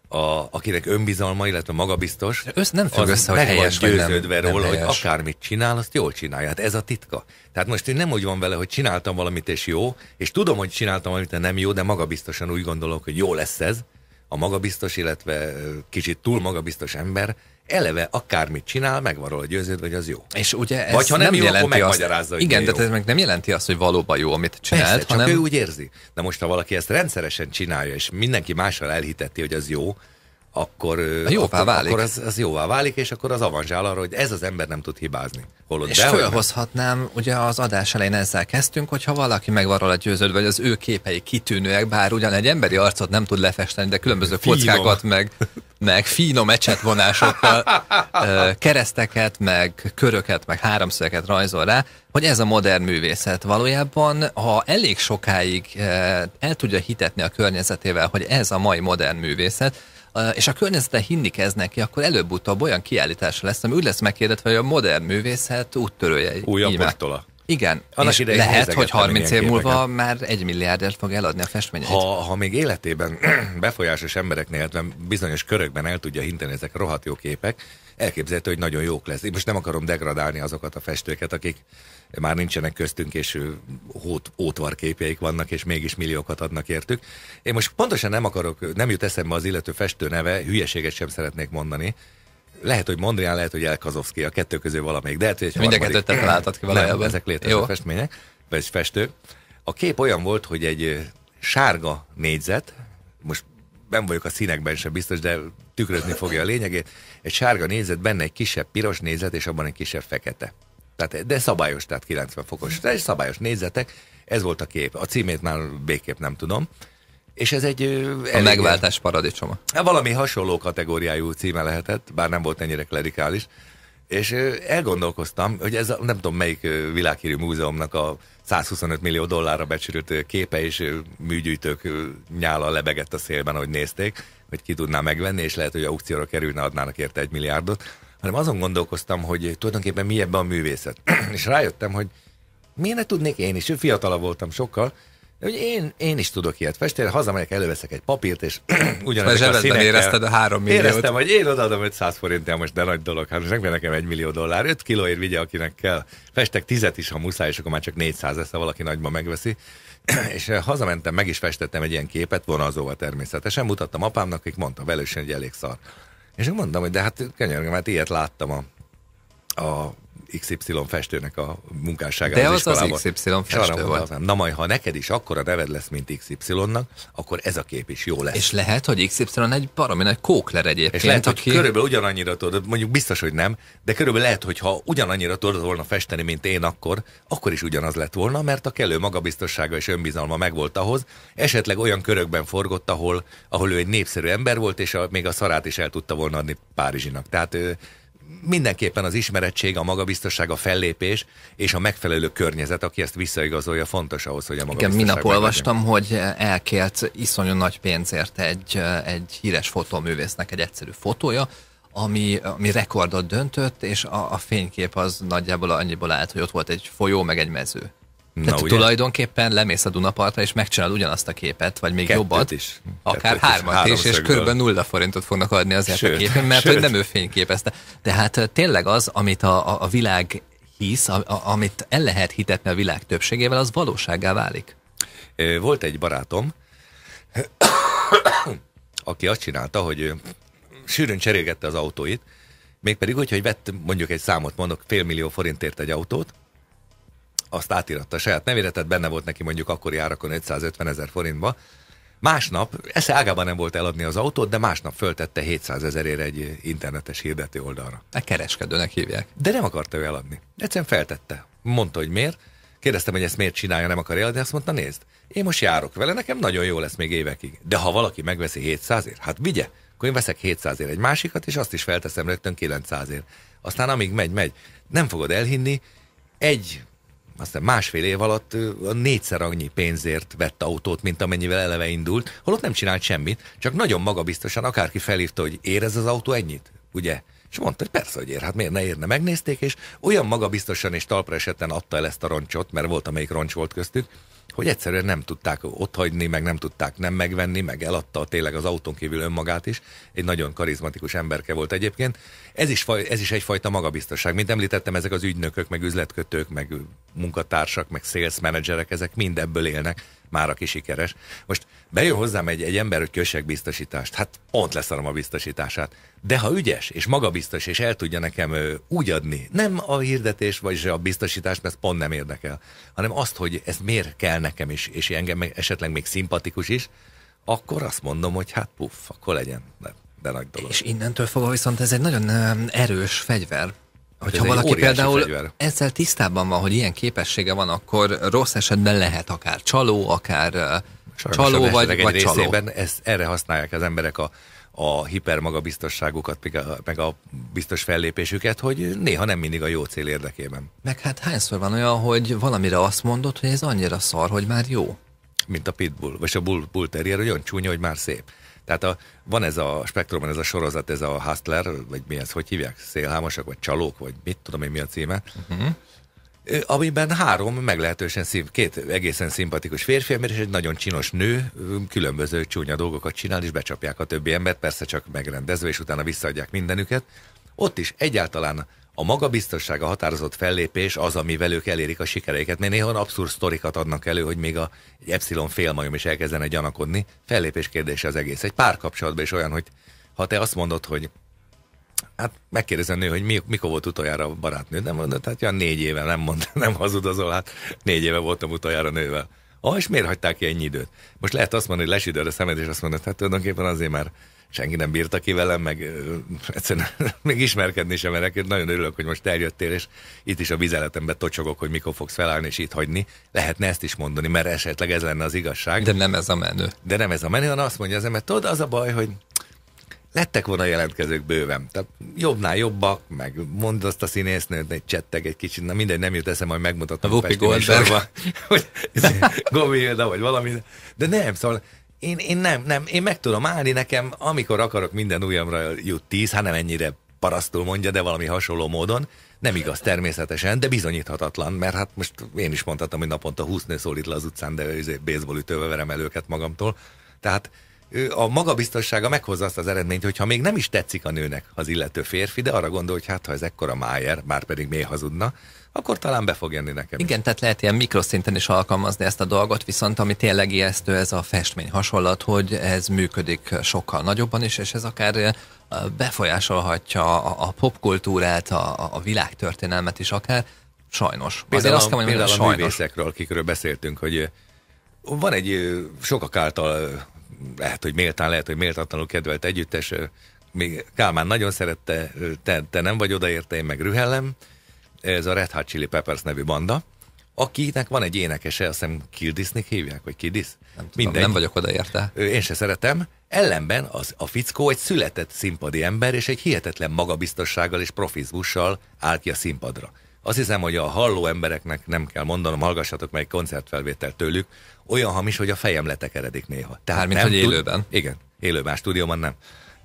a, akinek önbizalma, illetve magabiztos, Össz- nem függ az össze, hogy van helyes nem- győződve nem róla, hogy helyes. akármit csinál, azt jól csinálja. Hát ez a titka. Tehát most én nem úgy van vele, hogy csináltam valamit és jó, és tudom, hogy csináltam valamit, de nem jó, de magabiztosan úgy gondolok, hogy jó lesz ez. A magabiztos, illetve kicsit túl magabiztos ember eleve akármit csinál, meg van róla győződve, hogy az jó. És ugye ez Vagy ha nem jó, akkor azt, megmagyarázza, hogy Igen, de jó. ez meg nem jelenti azt, hogy valóban jó, amit csinált, Persze, csak hanem ő úgy érzi. De most, ha valaki ezt rendszeresen csinálja, és mindenki mással elhiteti, hogy az jó, akkor, ö, Jóvá akkor, válik. akkor az, az jóvá válik, és akkor az avanzsál arra, hogy ez az ember nem tud hibázni. Holott És fölhozhatnám, ugye az adás elején ezzel kezdtünk, hogyha valaki meg van róla győződve, hogy az ő képei kitűnőek, bár ugyan egy emberi arcot nem tud lefesteni, de különböző Finom. kockákat, meg, meg finom ecsetvonásokkal, kereszteket, meg köröket, meg háromszögeket rajzol rá, hogy ez a modern művészet. Valójában, ha elég sokáig el tudja hitetni a környezetével, hogy ez a mai modern művészet, és a környezete hinni kezd neki, akkor előbb-utóbb olyan kiállítása lesz, ami úgy lesz megkérdetve, hogy a modern művészet úttörője. Új apostola. Igen, Annak és idején lehet, hogy nézegettem 30 év múlva már egy milliárdért fog eladni a festményeit. Ha, ha még életében befolyásos embereknél, illetve bizonyos körökben el tudja hinteni ezek a rohadt jó képek, elképzelhető, hogy nagyon jók lesz. Én most nem akarom degradálni azokat a festőket, akik már nincsenek köztünk, és hót, ótvar képjeik vannak, és mégis milliókat adnak értük. Én most pontosan nem akarok, nem jut eszembe az illető festő neve, hülyeséget sem szeretnék mondani. Lehet, hogy Mondrián, lehet, hogy Elkazovszki, a kettő közül valamelyik, de lehet, hogy egy Mind harmadik- kettőt találtad ki valójában. Nem, ezek létező Jó. festmények, vagy festő. A kép olyan volt, hogy egy sárga négyzet, most nem vagyok a színekben sem biztos, de tükrözni fogja a lényegét. Egy sárga négyzet, benne egy kisebb piros négyzet, és abban egy kisebb fekete. Tehát, de szabályos, tehát 90 fokos. De egy szabályos négyzetek, ez volt a kép. A címét már végképp nem tudom. És ez egy... A megváltás paradicsoma. Hát valami hasonló kategóriájú címe lehetett, bár nem volt ennyire klerikális. És elgondolkoztam, hogy ez a, nem tudom melyik világhírű múzeumnak a 125 millió dollárra becsült ö, képe és műgyűjtők nyála lebegett a szélben, ahogy nézték, hogy ki tudná megvenni, és lehet, hogy aukcióra kerülne, adnának érte egy milliárdot. Hanem azon gondolkoztam, hogy tulajdonképpen mi ebben a művészet. és rájöttem, hogy miért ne tudnék én is, fiatalabb voltam sokkal, hogy én, én is tudok ilyet festeni, hazamegyek, előveszek egy papírt, és ugyanezek a színekkel- érezted a három milliót. Éreztem, hogy én odaadom 500 forintért, most de nagy dolog, hát most nekem egy millió dollár, 5 kilóért vigye, akinek kell. Festek tizet is, ha muszáj, és akkor már csak 400 lesz, ha valaki nagyban megveszi. és eh, hazamentem, meg is festettem egy ilyen képet, vonalzóval természetesen, mutattam apámnak, akik mondta velősen, hogy elég szar. És akkor mondtam, hogy de hát könyörgöm, hát ilyet láttam a, a XY festőnek a munkásságában. De az az iskolában. XY És arra festő volt. Na majd, ha neked is akkora neved lesz, mint XY-nak, akkor ez a kép is jó lesz. És lehet, hogy XY egy baromi nagy kókler egyébként, És lehet, hogy aki... körülbelül ugyanannyira tudod, mondjuk biztos, hogy nem, de körülbelül lehet, hogy ha ugyanannyira tudod volna festeni, mint én akkor, akkor is ugyanaz lett volna, mert a kellő magabiztossága és önbizalma megvolt ahhoz, esetleg olyan körökben forgott, ahol, ahol ő egy népszerű ember volt, és a, még a szarát is el tudta volna adni Párizsinak. Tehát ő, mindenképpen az ismerettség, a magabiztosság, a fellépés és a megfelelő környezet, aki ezt visszaigazolja, fontos ahhoz, hogy a Igen, magabiztosság minap meglegyen. olvastam, hogy elkélt iszonyú nagy pénzért egy, egy híres fotóművésznek egy egyszerű fotója, ami, ami rekordot döntött, és a, a fénykép az nagyjából annyiból állt, hogy ott volt egy folyó, meg egy mező. Na, Tehát ugye? tulajdonképpen lemész a Dunapartra, és megcsinálod ugyanazt a képet, vagy még Kettőt jobbat, is. akár hármat is, és körülbelül nulla forintot fognak adni azért Sőt, a képen, mert sőt. hogy nem ő fényképezte. Tehát tényleg az, amit a, a, világ hisz, a, a, amit el lehet hitetni a világ többségével, az valósággá válik. Volt egy barátom, aki azt csinálta, hogy sűrűn cserélgette az autóit, mégpedig úgy, hogy vett mondjuk egy számot, mondok, félmillió forintért egy autót, azt átiratta a saját nevére, tehát benne volt neki mondjuk akkori árakon 550 ezer forintba. Másnap, esze ágában nem volt eladni az autót, de másnap föltette 700 ezerére egy internetes hirdető oldalra. A kereskedőnek hívják. De nem akarta ő eladni. Egyszerűen feltette. Mondta, hogy miért. Kérdeztem, hogy ezt miért csinálja, nem akar eladni. Azt mondta, nézd, én most járok vele, nekem nagyon jó lesz még évekig. De ha valaki megveszi 700-ért, hát vigye. Akkor én veszek 700-ért egy másikat, és azt is felteszem rögtön 900-ért. Aztán amíg megy, megy. Nem fogod elhinni, egy aztán másfél év alatt a négyszer annyi pénzért vett autót, mint amennyivel eleve indult, holott nem csinált semmit, csak nagyon magabiztosan akárki felhívta, hogy ér az autó ennyit, ugye? És mondta, hogy persze, hogy ér, hát miért ne érne, megnézték, és olyan magabiztosan és talpra esetten adta el ezt a roncsot, mert volt, amelyik roncs volt köztük, hogy egyszerűen nem tudták ott hagyni, meg nem tudták nem megvenni, meg eladta tényleg az autón kívül önmagát is. Egy nagyon karizmatikus emberke volt egyébként. Ez is, ez is egyfajta magabiztosság. Mint említettem, ezek az ügynökök, meg üzletkötők, meg munkatársak, meg sales managerek, ezek mind ebből élnek, már aki sikeres. Most bejön hozzám egy, egy ember, hogy kössek biztosítást. Hát pont leszarom a biztosítását. De ha ügyes, és magabiztos, és el tudja nekem ö, úgy adni, nem a hirdetés, vagy a biztosítást, mert pont nem érdekel, hanem azt, hogy ez miért kell nekem is, és engem meg esetleg még szimpatikus is, akkor azt mondom, hogy hát puff, akkor legyen. De, de nagy dolog. És innentől fogva viszont ez egy nagyon erős fegyver. Hogyha egy valaki például fegyver. ezzel tisztában van, hogy ilyen képessége van, akkor rossz esetben lehet akár csaló, akár Sajnos csaló vagy, vagy csaló. ezt, erre használják az emberek a, a hipermagabiztosságukat, meg a, meg a biztos fellépésüket, hogy néha nem mindig a jó cél érdekében. Meg hát hányszor van olyan, hogy valamire azt mondod, hogy ez annyira szar, hogy már jó. mint a pitbull, vagy a bull, bull terrier, hogy olyan csúnya, hogy már szép. Tehát a, van ez a spektrumon, ez a sorozat, ez a hustler, vagy mi ez, hogy hívják? Szélhámosak, vagy csalók, vagy mit tudom én mi a címe. Uh-huh. amiben három meglehetősen szín, két egészen szimpatikus férfi ember és egy nagyon csinos nő különböző csúnya dolgokat csinál, és becsapják a többi embert, persze csak megrendezve, és utána visszaadják mindenüket. Ott is egyáltalán a magabiztosság, a határozott fellépés az, amivel ők elérik a sikereiket. Mert néha abszurd sztorikat adnak elő, hogy még a, egy epsilon félmajom is elkezdene gyanakodni. Fellépés kérdése az egész. Egy pár kapcsolatban is olyan, hogy ha te azt mondod, hogy Hát megkérdezem nő, hogy mi, mikor volt utoljára a barátnő. Nem mondott, hát olyan négy éve, nem mond, nem hazudozol, hát négy éve voltam utoljára nővel. Ah, és miért hagyták ki ennyi időt? Most lehet azt mondani, hogy lesüdöd a szemed, és azt mondod, hát tulajdonképpen azért már senki nem bírta ki velem, meg ö, egyszerűen még ismerkedni sem merek. Nagyon örülök, hogy most eljöttél, és itt is a vizeletembe tocsogok, hogy mikor fogsz felállni és itt hagyni. Lehetne ezt is mondani, mert esetleg ez lenne az igazság. De nem ez a menő. De nem ez a menő, hanem azt mondja az ember, tudod, az a baj, hogy lettek volna jelentkezők bőven. Tehát jobbnál jobbak, meg mondd azt a színésznőt, egy csetteg egy kicsit, na mindegy, nem jut eszem, majd megmutatom a, a Goldberg. hogy Gomi vagy valami. De nem, szóval én, én nem, nem, én meg tudom állni nekem, amikor akarok minden ujjamra jut tíz, hát ennyire parasztul mondja, de valami hasonló módon. Nem igaz természetesen, de bizonyíthatatlan, mert hát most én is mondhatom, hogy naponta 20 nő szólít le az utcán, de baseball ütővel verem el őket magamtól. Tehát a magabiztossága meghozza azt az eredményt, hogy ha még nem is tetszik a nőnek az illető férfi, de arra gondol, hogy hát ha ez ekkora májer, már pedig még hazudna, akkor talán be fog jönni nekem. Igen, tehát lehet ilyen mikroszinten is alkalmazni ezt a dolgot, viszont ami tényleg ijesztő, ez a festmény hasonlat, hogy ez működik sokkal nagyobban is, és ez akár befolyásolhatja a, a popkultúrát, a, a világtörténelmet is akár, sajnos. Például, azt kell mondani, például a művészekről, akikről beszéltünk, hogy van egy sokak által lehet, hogy méltán, lehet, hogy méltatlanul kedvelt együttes, még Kálmán nagyon szerette, te, te nem vagy odaérte, én meg rühellem, ez a Red Hot Chili Peppers nevű banda, akinek van egy énekese, azt hiszem Kildisnek hívják, vagy Kildis? Nem, tudom, nem vagyok odaérte. Én se szeretem. Ellenben az, a fickó egy született színpadi ember, és egy hihetetlen magabiztossággal és profizmussal áll ki a színpadra. Azt hiszem, hogy a halló embereknek nem kell mondanom, hallgassatok meg egy koncertfelvételt tőlük, olyan hamis, hogy a fejem letekeredik néha. Tehát Mármint, nem hogy tud, élőben? Igen, élőben, stúdióban nem.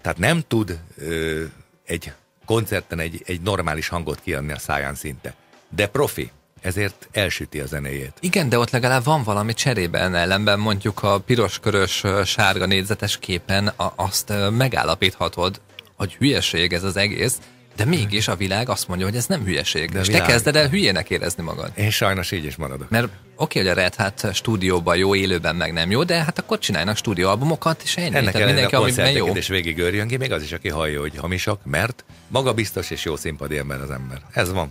Tehát nem tud ö, egy koncerten egy, egy normális hangot kiadni a száján szinte. De profi, ezért elsüti a zenéjét. Igen, de ott legalább van valami cserében, ellenben mondjuk a piros-körös, sárga négyzetes képen a, azt megállapíthatod, hogy hülyeség ez az egész, de mégis a világ azt mondja, hogy ez nem hülyeség. De és világ... te kezded el hülyének érezni magad. Én sajnos így is maradok. Mert oké, hogy a Red Hat stúdióban jó, élőben meg nem jó, de hát akkor csinálnak stúdióalbumokat, és ennyi. Ennek Tehát mindenki, amiben jó. és végig örjön ki, még az is, aki hallja, hogy hamisak, mert maga biztos és jó színpadi ember az ember. Ez van.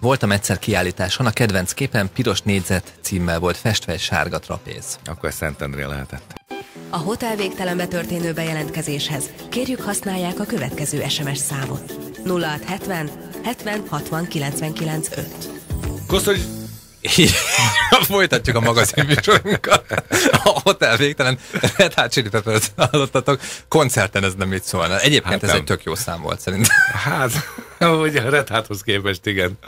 Voltam egyszer kiállításon, a kedvenc képen piros négyzet címmel volt festve egy sárga trapéz. Akkor ez Szentendré lehetett. A hotel végtelenbe történő bejelentkezéshez kérjük használják a következő SMS számot. 0670 70 60 99 5. Kosztoly Folytatjuk a magazinműsorunkat. A hotel végtelen Red Hot Chili Peppers hallottatok. Koncerten ez nem így szólna. Egyébként hát ez nem. egy tök jó szám volt szerintem. Hát, ugye a Red Hothoz képest, igen.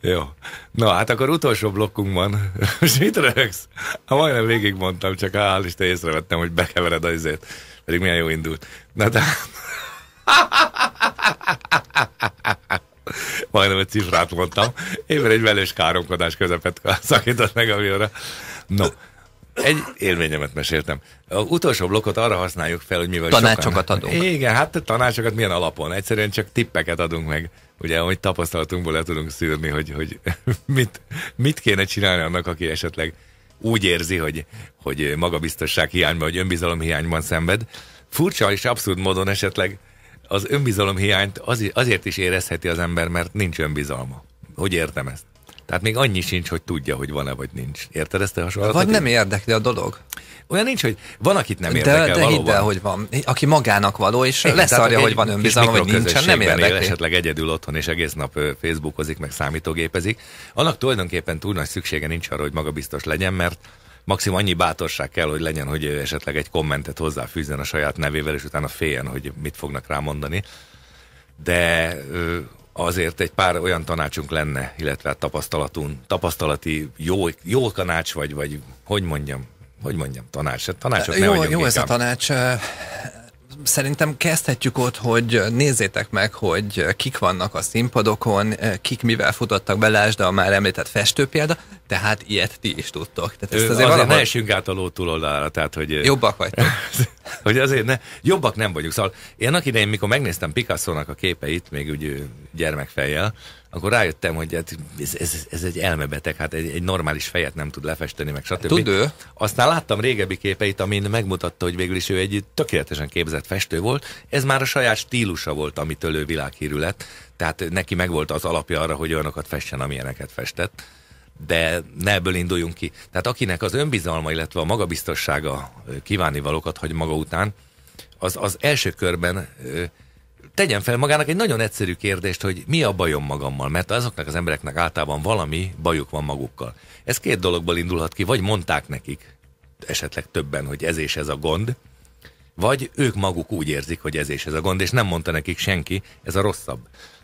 Jó. Na, hát akkor utolsó blokkunkban. Most mit rögsz? Ha majdnem végigmondtam, csak hál' Isten észrevettem, hogy bekevered az izét. Pedig milyen jó indult. Na, de... majdnem egy cifrát mondtam. Éppen egy velős káromkodás közepet szakított meg a vilra. No, egy élményemet meséltem. A utolsó blokkot arra használjuk fel, hogy mivel Tanácsokat sokan... adunk. Igen, hát tanácsokat milyen alapon? Egyszerűen csak tippeket adunk meg. Ugye, hogy tapasztalatunkból le tudunk szűrni, hogy, hogy mit, mit kéne csinálni annak, aki esetleg úgy érzi, hogy, hogy magabiztosság hiányban, vagy önbizalom hiányban szenved. Furcsa és abszurd módon esetleg az önbizalom hiányt azért is érezheti az ember, mert nincs önbizalma. Hogy értem ezt? Tehát még annyi sincs, hogy tudja, hogy van-e vagy nincs. Érted ezt a hasonlatot? Vagy nem érdekli a dolog. Olyan nincs, hogy van, akit nem érdekel de, de valóban. hidd el, hogy van. Aki magának való, és Igen, leszarja, hogy van önbizalma, vagy nincsen, nem érdekli. Él, esetleg egyedül otthon, és egész nap Facebookozik, meg számítógépezik. Annak tulajdonképpen túl nagy szüksége nincs arra, hogy magabiztos legyen, mert maximum annyi bátorság kell, hogy legyen, hogy esetleg egy kommentet hozzáfűzzen a saját nevével, és utána féljen, hogy mit fognak rámondani. De azért egy pár olyan tanácsunk lenne, illetve tapasztalatunk, tapasztalati jó, jó tanács, vagy, vagy hogy mondjam, hogy mondjam, tanács. Tanácsok jó, jó ez a tanács. Szerintem kezdhetjük ott, hogy nézzétek meg, hogy kik vannak a színpadokon, kik mivel futottak be, lásd a már említett festő példa, tehát ilyet ti is tudtok. Tehát ezt azért, azért valahol... ne esünk át a ló túloldalára, tehát hogy... Jobbak vagytok. hogy azért ne, jobbak nem vagyunk. Szóval én annak idején, mikor megnéztem Picasso-nak a képeit, még úgy gyermekfejjel, akkor rájöttem, hogy hát ez, ez, ez egy elmebeteg, hát egy, egy normális fejet nem tud lefesteni, meg stb. Tud ő? Aztán láttam régebbi képeit, amin megmutatta, hogy végül is ő egy tökéletesen képzett festő volt. Ez már a saját stílusa volt, amitől ő világhírű lett. Tehát neki megvolt az alapja arra, hogy olyanokat fessen, amilyeneket festett de ne ebből induljunk ki. Tehát akinek az önbizalma, illetve a magabiztossága kívánni valókat hagy maga után, az, az első körben tegyen fel magának egy nagyon egyszerű kérdést, hogy mi a bajom magammal, mert azoknak az embereknek általában valami bajuk van magukkal. Ez két dologból indulhat ki, vagy mondták nekik, esetleg többen, hogy ez és ez a gond, vagy ők maguk úgy érzik, hogy ez és ez a gond, és nem mondta nekik senki, ez a rosszabb.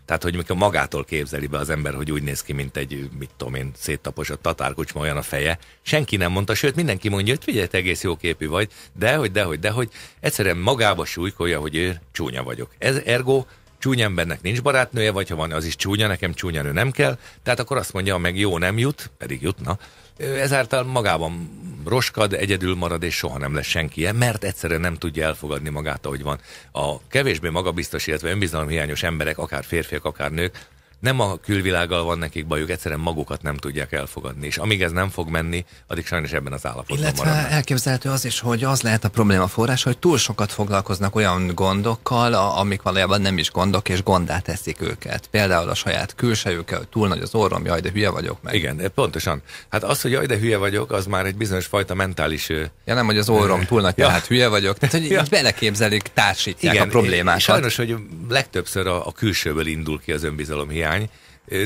Tehát, hogy mikor magától képzeli be az ember, hogy úgy néz ki, mint egy, mit tudom én, széttaposott tatárkucsma olyan a feje. Senki nem mondta, sőt, mindenki mondja, hogy figyelj, egész jó képű vagy, de hogy, de hogy, de hogy egyszerűen magába súlykolja, hogy ő csúnya vagyok. Ez ergo csúnya embernek nincs barátnője, vagy ha van, az is csúnya, nekem csúnya nő nem kell, tehát akkor azt mondja, meg jó nem jut, pedig jutna, ezáltal magában roskad, egyedül marad, és soha nem lesz senki mert egyszerűen nem tudja elfogadni magát, ahogy van. A kevésbé magabiztos, illetve önbizalomhiányos emberek, akár férfiak, akár nők, nem a külvilággal van nekik bajuk, egyszerűen magukat nem tudják elfogadni. És amíg ez nem fog menni, addig sajnos ebben az állapotban Illetve maradnak. elképzelhető az is, hogy az lehet a probléma forrás, hogy túl sokat foglalkoznak olyan gondokkal, amik valójában nem is gondok, és gondát teszik őket. Például a saját külsejükkel, túl nagy az orrom, jaj, de hülye vagyok meg. Igen, pontosan. Hát az, hogy jaj, de hülye vagyok, az már egy bizonyos fajta mentális... Ja nem, hogy az orrom túl nagy, ja. tehát hülye vagyok. Tehát, hogy ja. beleképzelik, társítják Igen, a problémákat. Sajnos, hogy legtöbbször a, a külsőből indul ki az önbizalom hiány, hiány,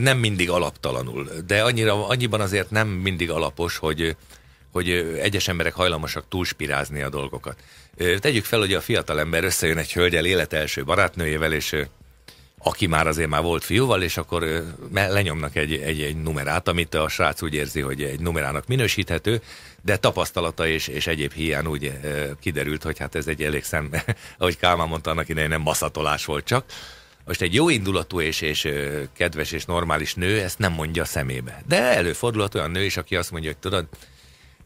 nem mindig alaptalanul, de annyira, annyiban azért nem mindig alapos, hogy, hogy egyes emberek hajlamosak túlspirázni a dolgokat. Tegyük fel, hogy a fiatal ember összejön egy hölgyel élet első barátnőjével, és aki már azért már volt fiúval, és akkor lenyomnak egy, egy, egy numerát, amit a srác úgy érzi, hogy egy numerának minősíthető, de tapasztalata és, és egyéb hiány úgy kiderült, hogy hát ez egy elég szem, ahogy Kálmán mondta, annak idején nem maszatolás volt csak, most egy jó indulatú és, és kedves és normális nő ezt nem mondja a szemébe. De előfordulhat olyan nő is, aki azt mondja, hogy tudod,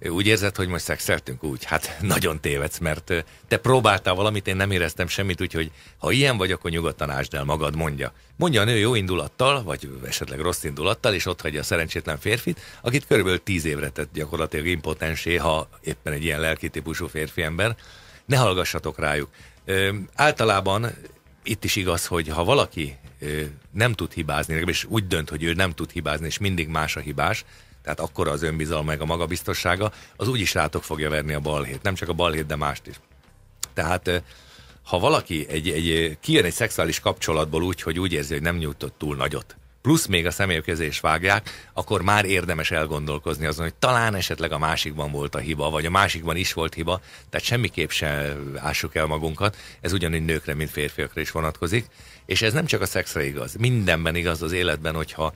úgy érzed, hogy most szexeltünk úgy? Hát nagyon tévedsz, mert te próbáltál valamit, én nem éreztem semmit, úgyhogy ha ilyen vagy, akkor nyugodtan ásd el magad, mondja. Mondja a nő jó indulattal, vagy esetleg rossz indulattal, és ott hagyja a szerencsétlen férfit, akit körülbelül tíz évre tett gyakorlatilag impotensé, ha éppen egy ilyen lelkitípusú férfi ember. Ne hallgassatok rájuk. Ö, általában itt is igaz, hogy ha valaki nem tud hibázni, és úgy dönt, hogy ő nem tud hibázni, és mindig más a hibás, tehát akkor az önbizalma meg a magabiztossága, az úgyis rátok fogja verni a balhét. Nem csak a balhét, de mást is. Tehát ha valaki egy, egy, kijön egy szexuális kapcsolatból úgy, hogy úgy érzi, hogy nem nyújtott túl nagyot, plusz még a személykezés vágják, akkor már érdemes elgondolkozni azon, hogy talán esetleg a másikban volt a hiba, vagy a másikban is volt hiba, tehát semmiképp se ássuk el magunkat, ez ugyanúgy nőkre, mint férfiakra is vonatkozik, és ez nem csak a szexre igaz, mindenben igaz az életben, hogyha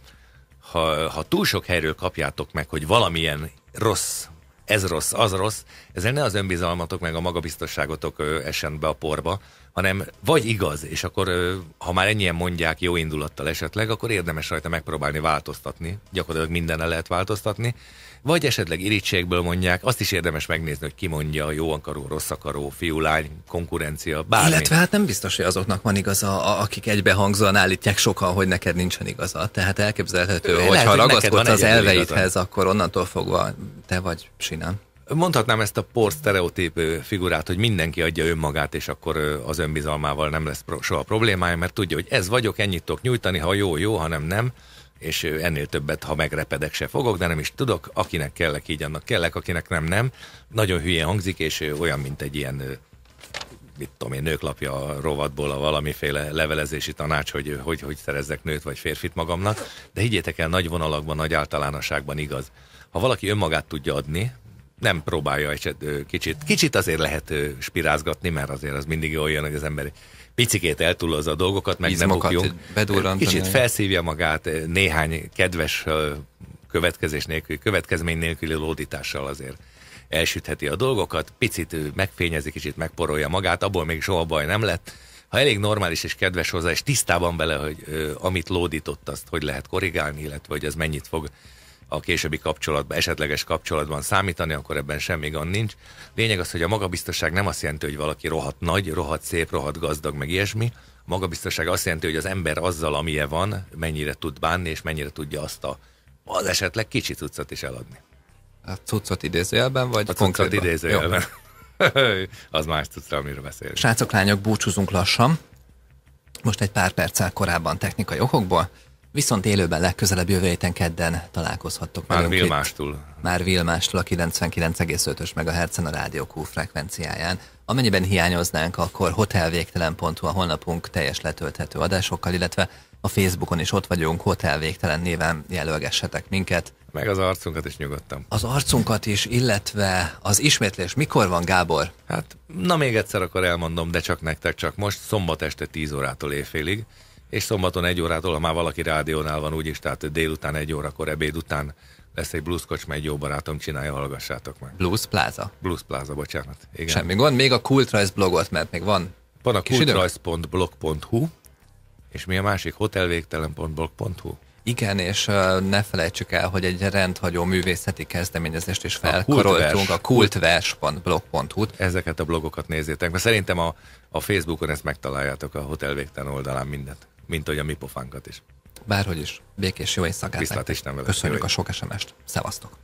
ha, ha túl sok helyről kapjátok meg, hogy valamilyen rossz, ez rossz, az rossz, ezzel ne az önbizalmatok meg a magabiztosságotok essen be a porba, hanem vagy igaz, és akkor ha már ennyien mondják jó indulattal esetleg, akkor érdemes rajta megpróbálni változtatni, gyakorlatilag mindennel lehet változtatni, vagy esetleg irítségből mondják, azt is érdemes megnézni, hogy ki mondja, jó akaró, rossz akaró, fiú, lány, konkurencia, bármi. Illetve hát nem biztos, hogy azoknak van igaza, akik egybehangzóan állítják sokan, hogy neked nincsen igaza. Tehát elképzelhető, hogy ha ragaszkodsz az elveidhez, igaza. akkor onnantól fogva te vagy sinem. Mondhatnám ezt a por sztereotíp figurát, hogy mindenki adja önmagát, és akkor az önbizalmával nem lesz soha problémája, mert tudja, hogy ez vagyok, ennyit tudok nyújtani, ha jó, jó, ha nem, nem, és ennél többet, ha megrepedek, se fogok, de nem is tudok, akinek kellek, így annak kellek, akinek nem, nem. Nagyon hülyén hangzik, és olyan, mint egy ilyen mit tudom én, nőklapja a rovatból a valamiféle levelezési tanács, hogy, hogy hogy szerezzek nőt vagy férfit magamnak, de higgyétek el, nagy vonalakban, nagy általánosságban igaz. Ha valaki önmagát tudja adni, nem próbálja egy kicsit, kicsit azért lehet spirázgatni, mert azért az mindig olyan, hogy az ember picikét eltúlozza a dolgokat, meg Izmokat nem bukjunk. Kicsit felszívja magát, néhány kedves következés nélkül, következmény nélküli lódítással azért elsütheti a dolgokat, picit megfényezi, kicsit megporolja magát, abból még soha baj nem lett. Ha elég normális és kedves hozzá, és tisztában vele, hogy ö, amit lódított, azt hogy lehet korrigálni, illetve hogy ez mennyit fog a későbbi kapcsolatban, esetleges kapcsolatban számítani, akkor ebben semmi gond nincs. Lényeg az, hogy a magabiztosság nem azt jelenti, hogy valaki rohadt nagy, rohadt szép, rohadt gazdag, meg ilyesmi. A magabiztosság azt jelenti, hogy az ember azzal, amilyen van, mennyire tud bánni, és mennyire tudja azt a, az esetleg kicsi cuccot is eladni. A cuccot idézőjelben, vagy A cuccot konkrétban? idézőjelben. az más cuccra, amiről beszélünk. Srácok, lányok, búcsúzunk lassan. Most egy pár perccel korábban technikai okokból, viszont élőben legközelebb jövő héten kedden találkozhattok Már velünk itt. Vilmástól. Már Vilmástól a 99,5-ös MHz-en a Rádió Q frekvenciáján. Amennyiben hiányoznánk, akkor hotelvégtelen.hu a honlapunk teljes letölthető adásokkal, illetve a Facebookon is ott vagyunk, Hotel Végtelen néven jelölgessetek minket. Meg az arcunkat is nyugodtan. Az arcunkat is, illetve az ismétlés mikor van, Gábor? Hát, na még egyszer akkor elmondom, de csak nektek, csak most, szombat este 10 órától éjfélig, és szombaton egy órától, ha már valaki rádiónál van úgyis, tehát délután egy órakor, ebéd után lesz egy blues kocsma, egy jó barátom csinálja, hallgassátok meg. Blues Plaza. Blues Plaza, bocsánat. Igen. Semmi gond, még a Kultrajz blogot, mert még van Van a kultrajz.blog.hu, és mi a másik? hotelvégtelen.blog.hu. Igen, és uh, ne felejtsük el, hogy egy rendhagyó művészeti kezdeményezést is felkaroltunk, a kultvers.blog.hu-t. Ezeket a blogokat nézzétek, mert szerintem a, a Facebookon ezt megtaláljátok a Hotel Végtelen oldalán mindent, mint hogy a mi pofánkat is. Bárhogy is, békés jó éjszakát Viszlát. Isten. Köszönjük a sok SMS-t. Szevasztok!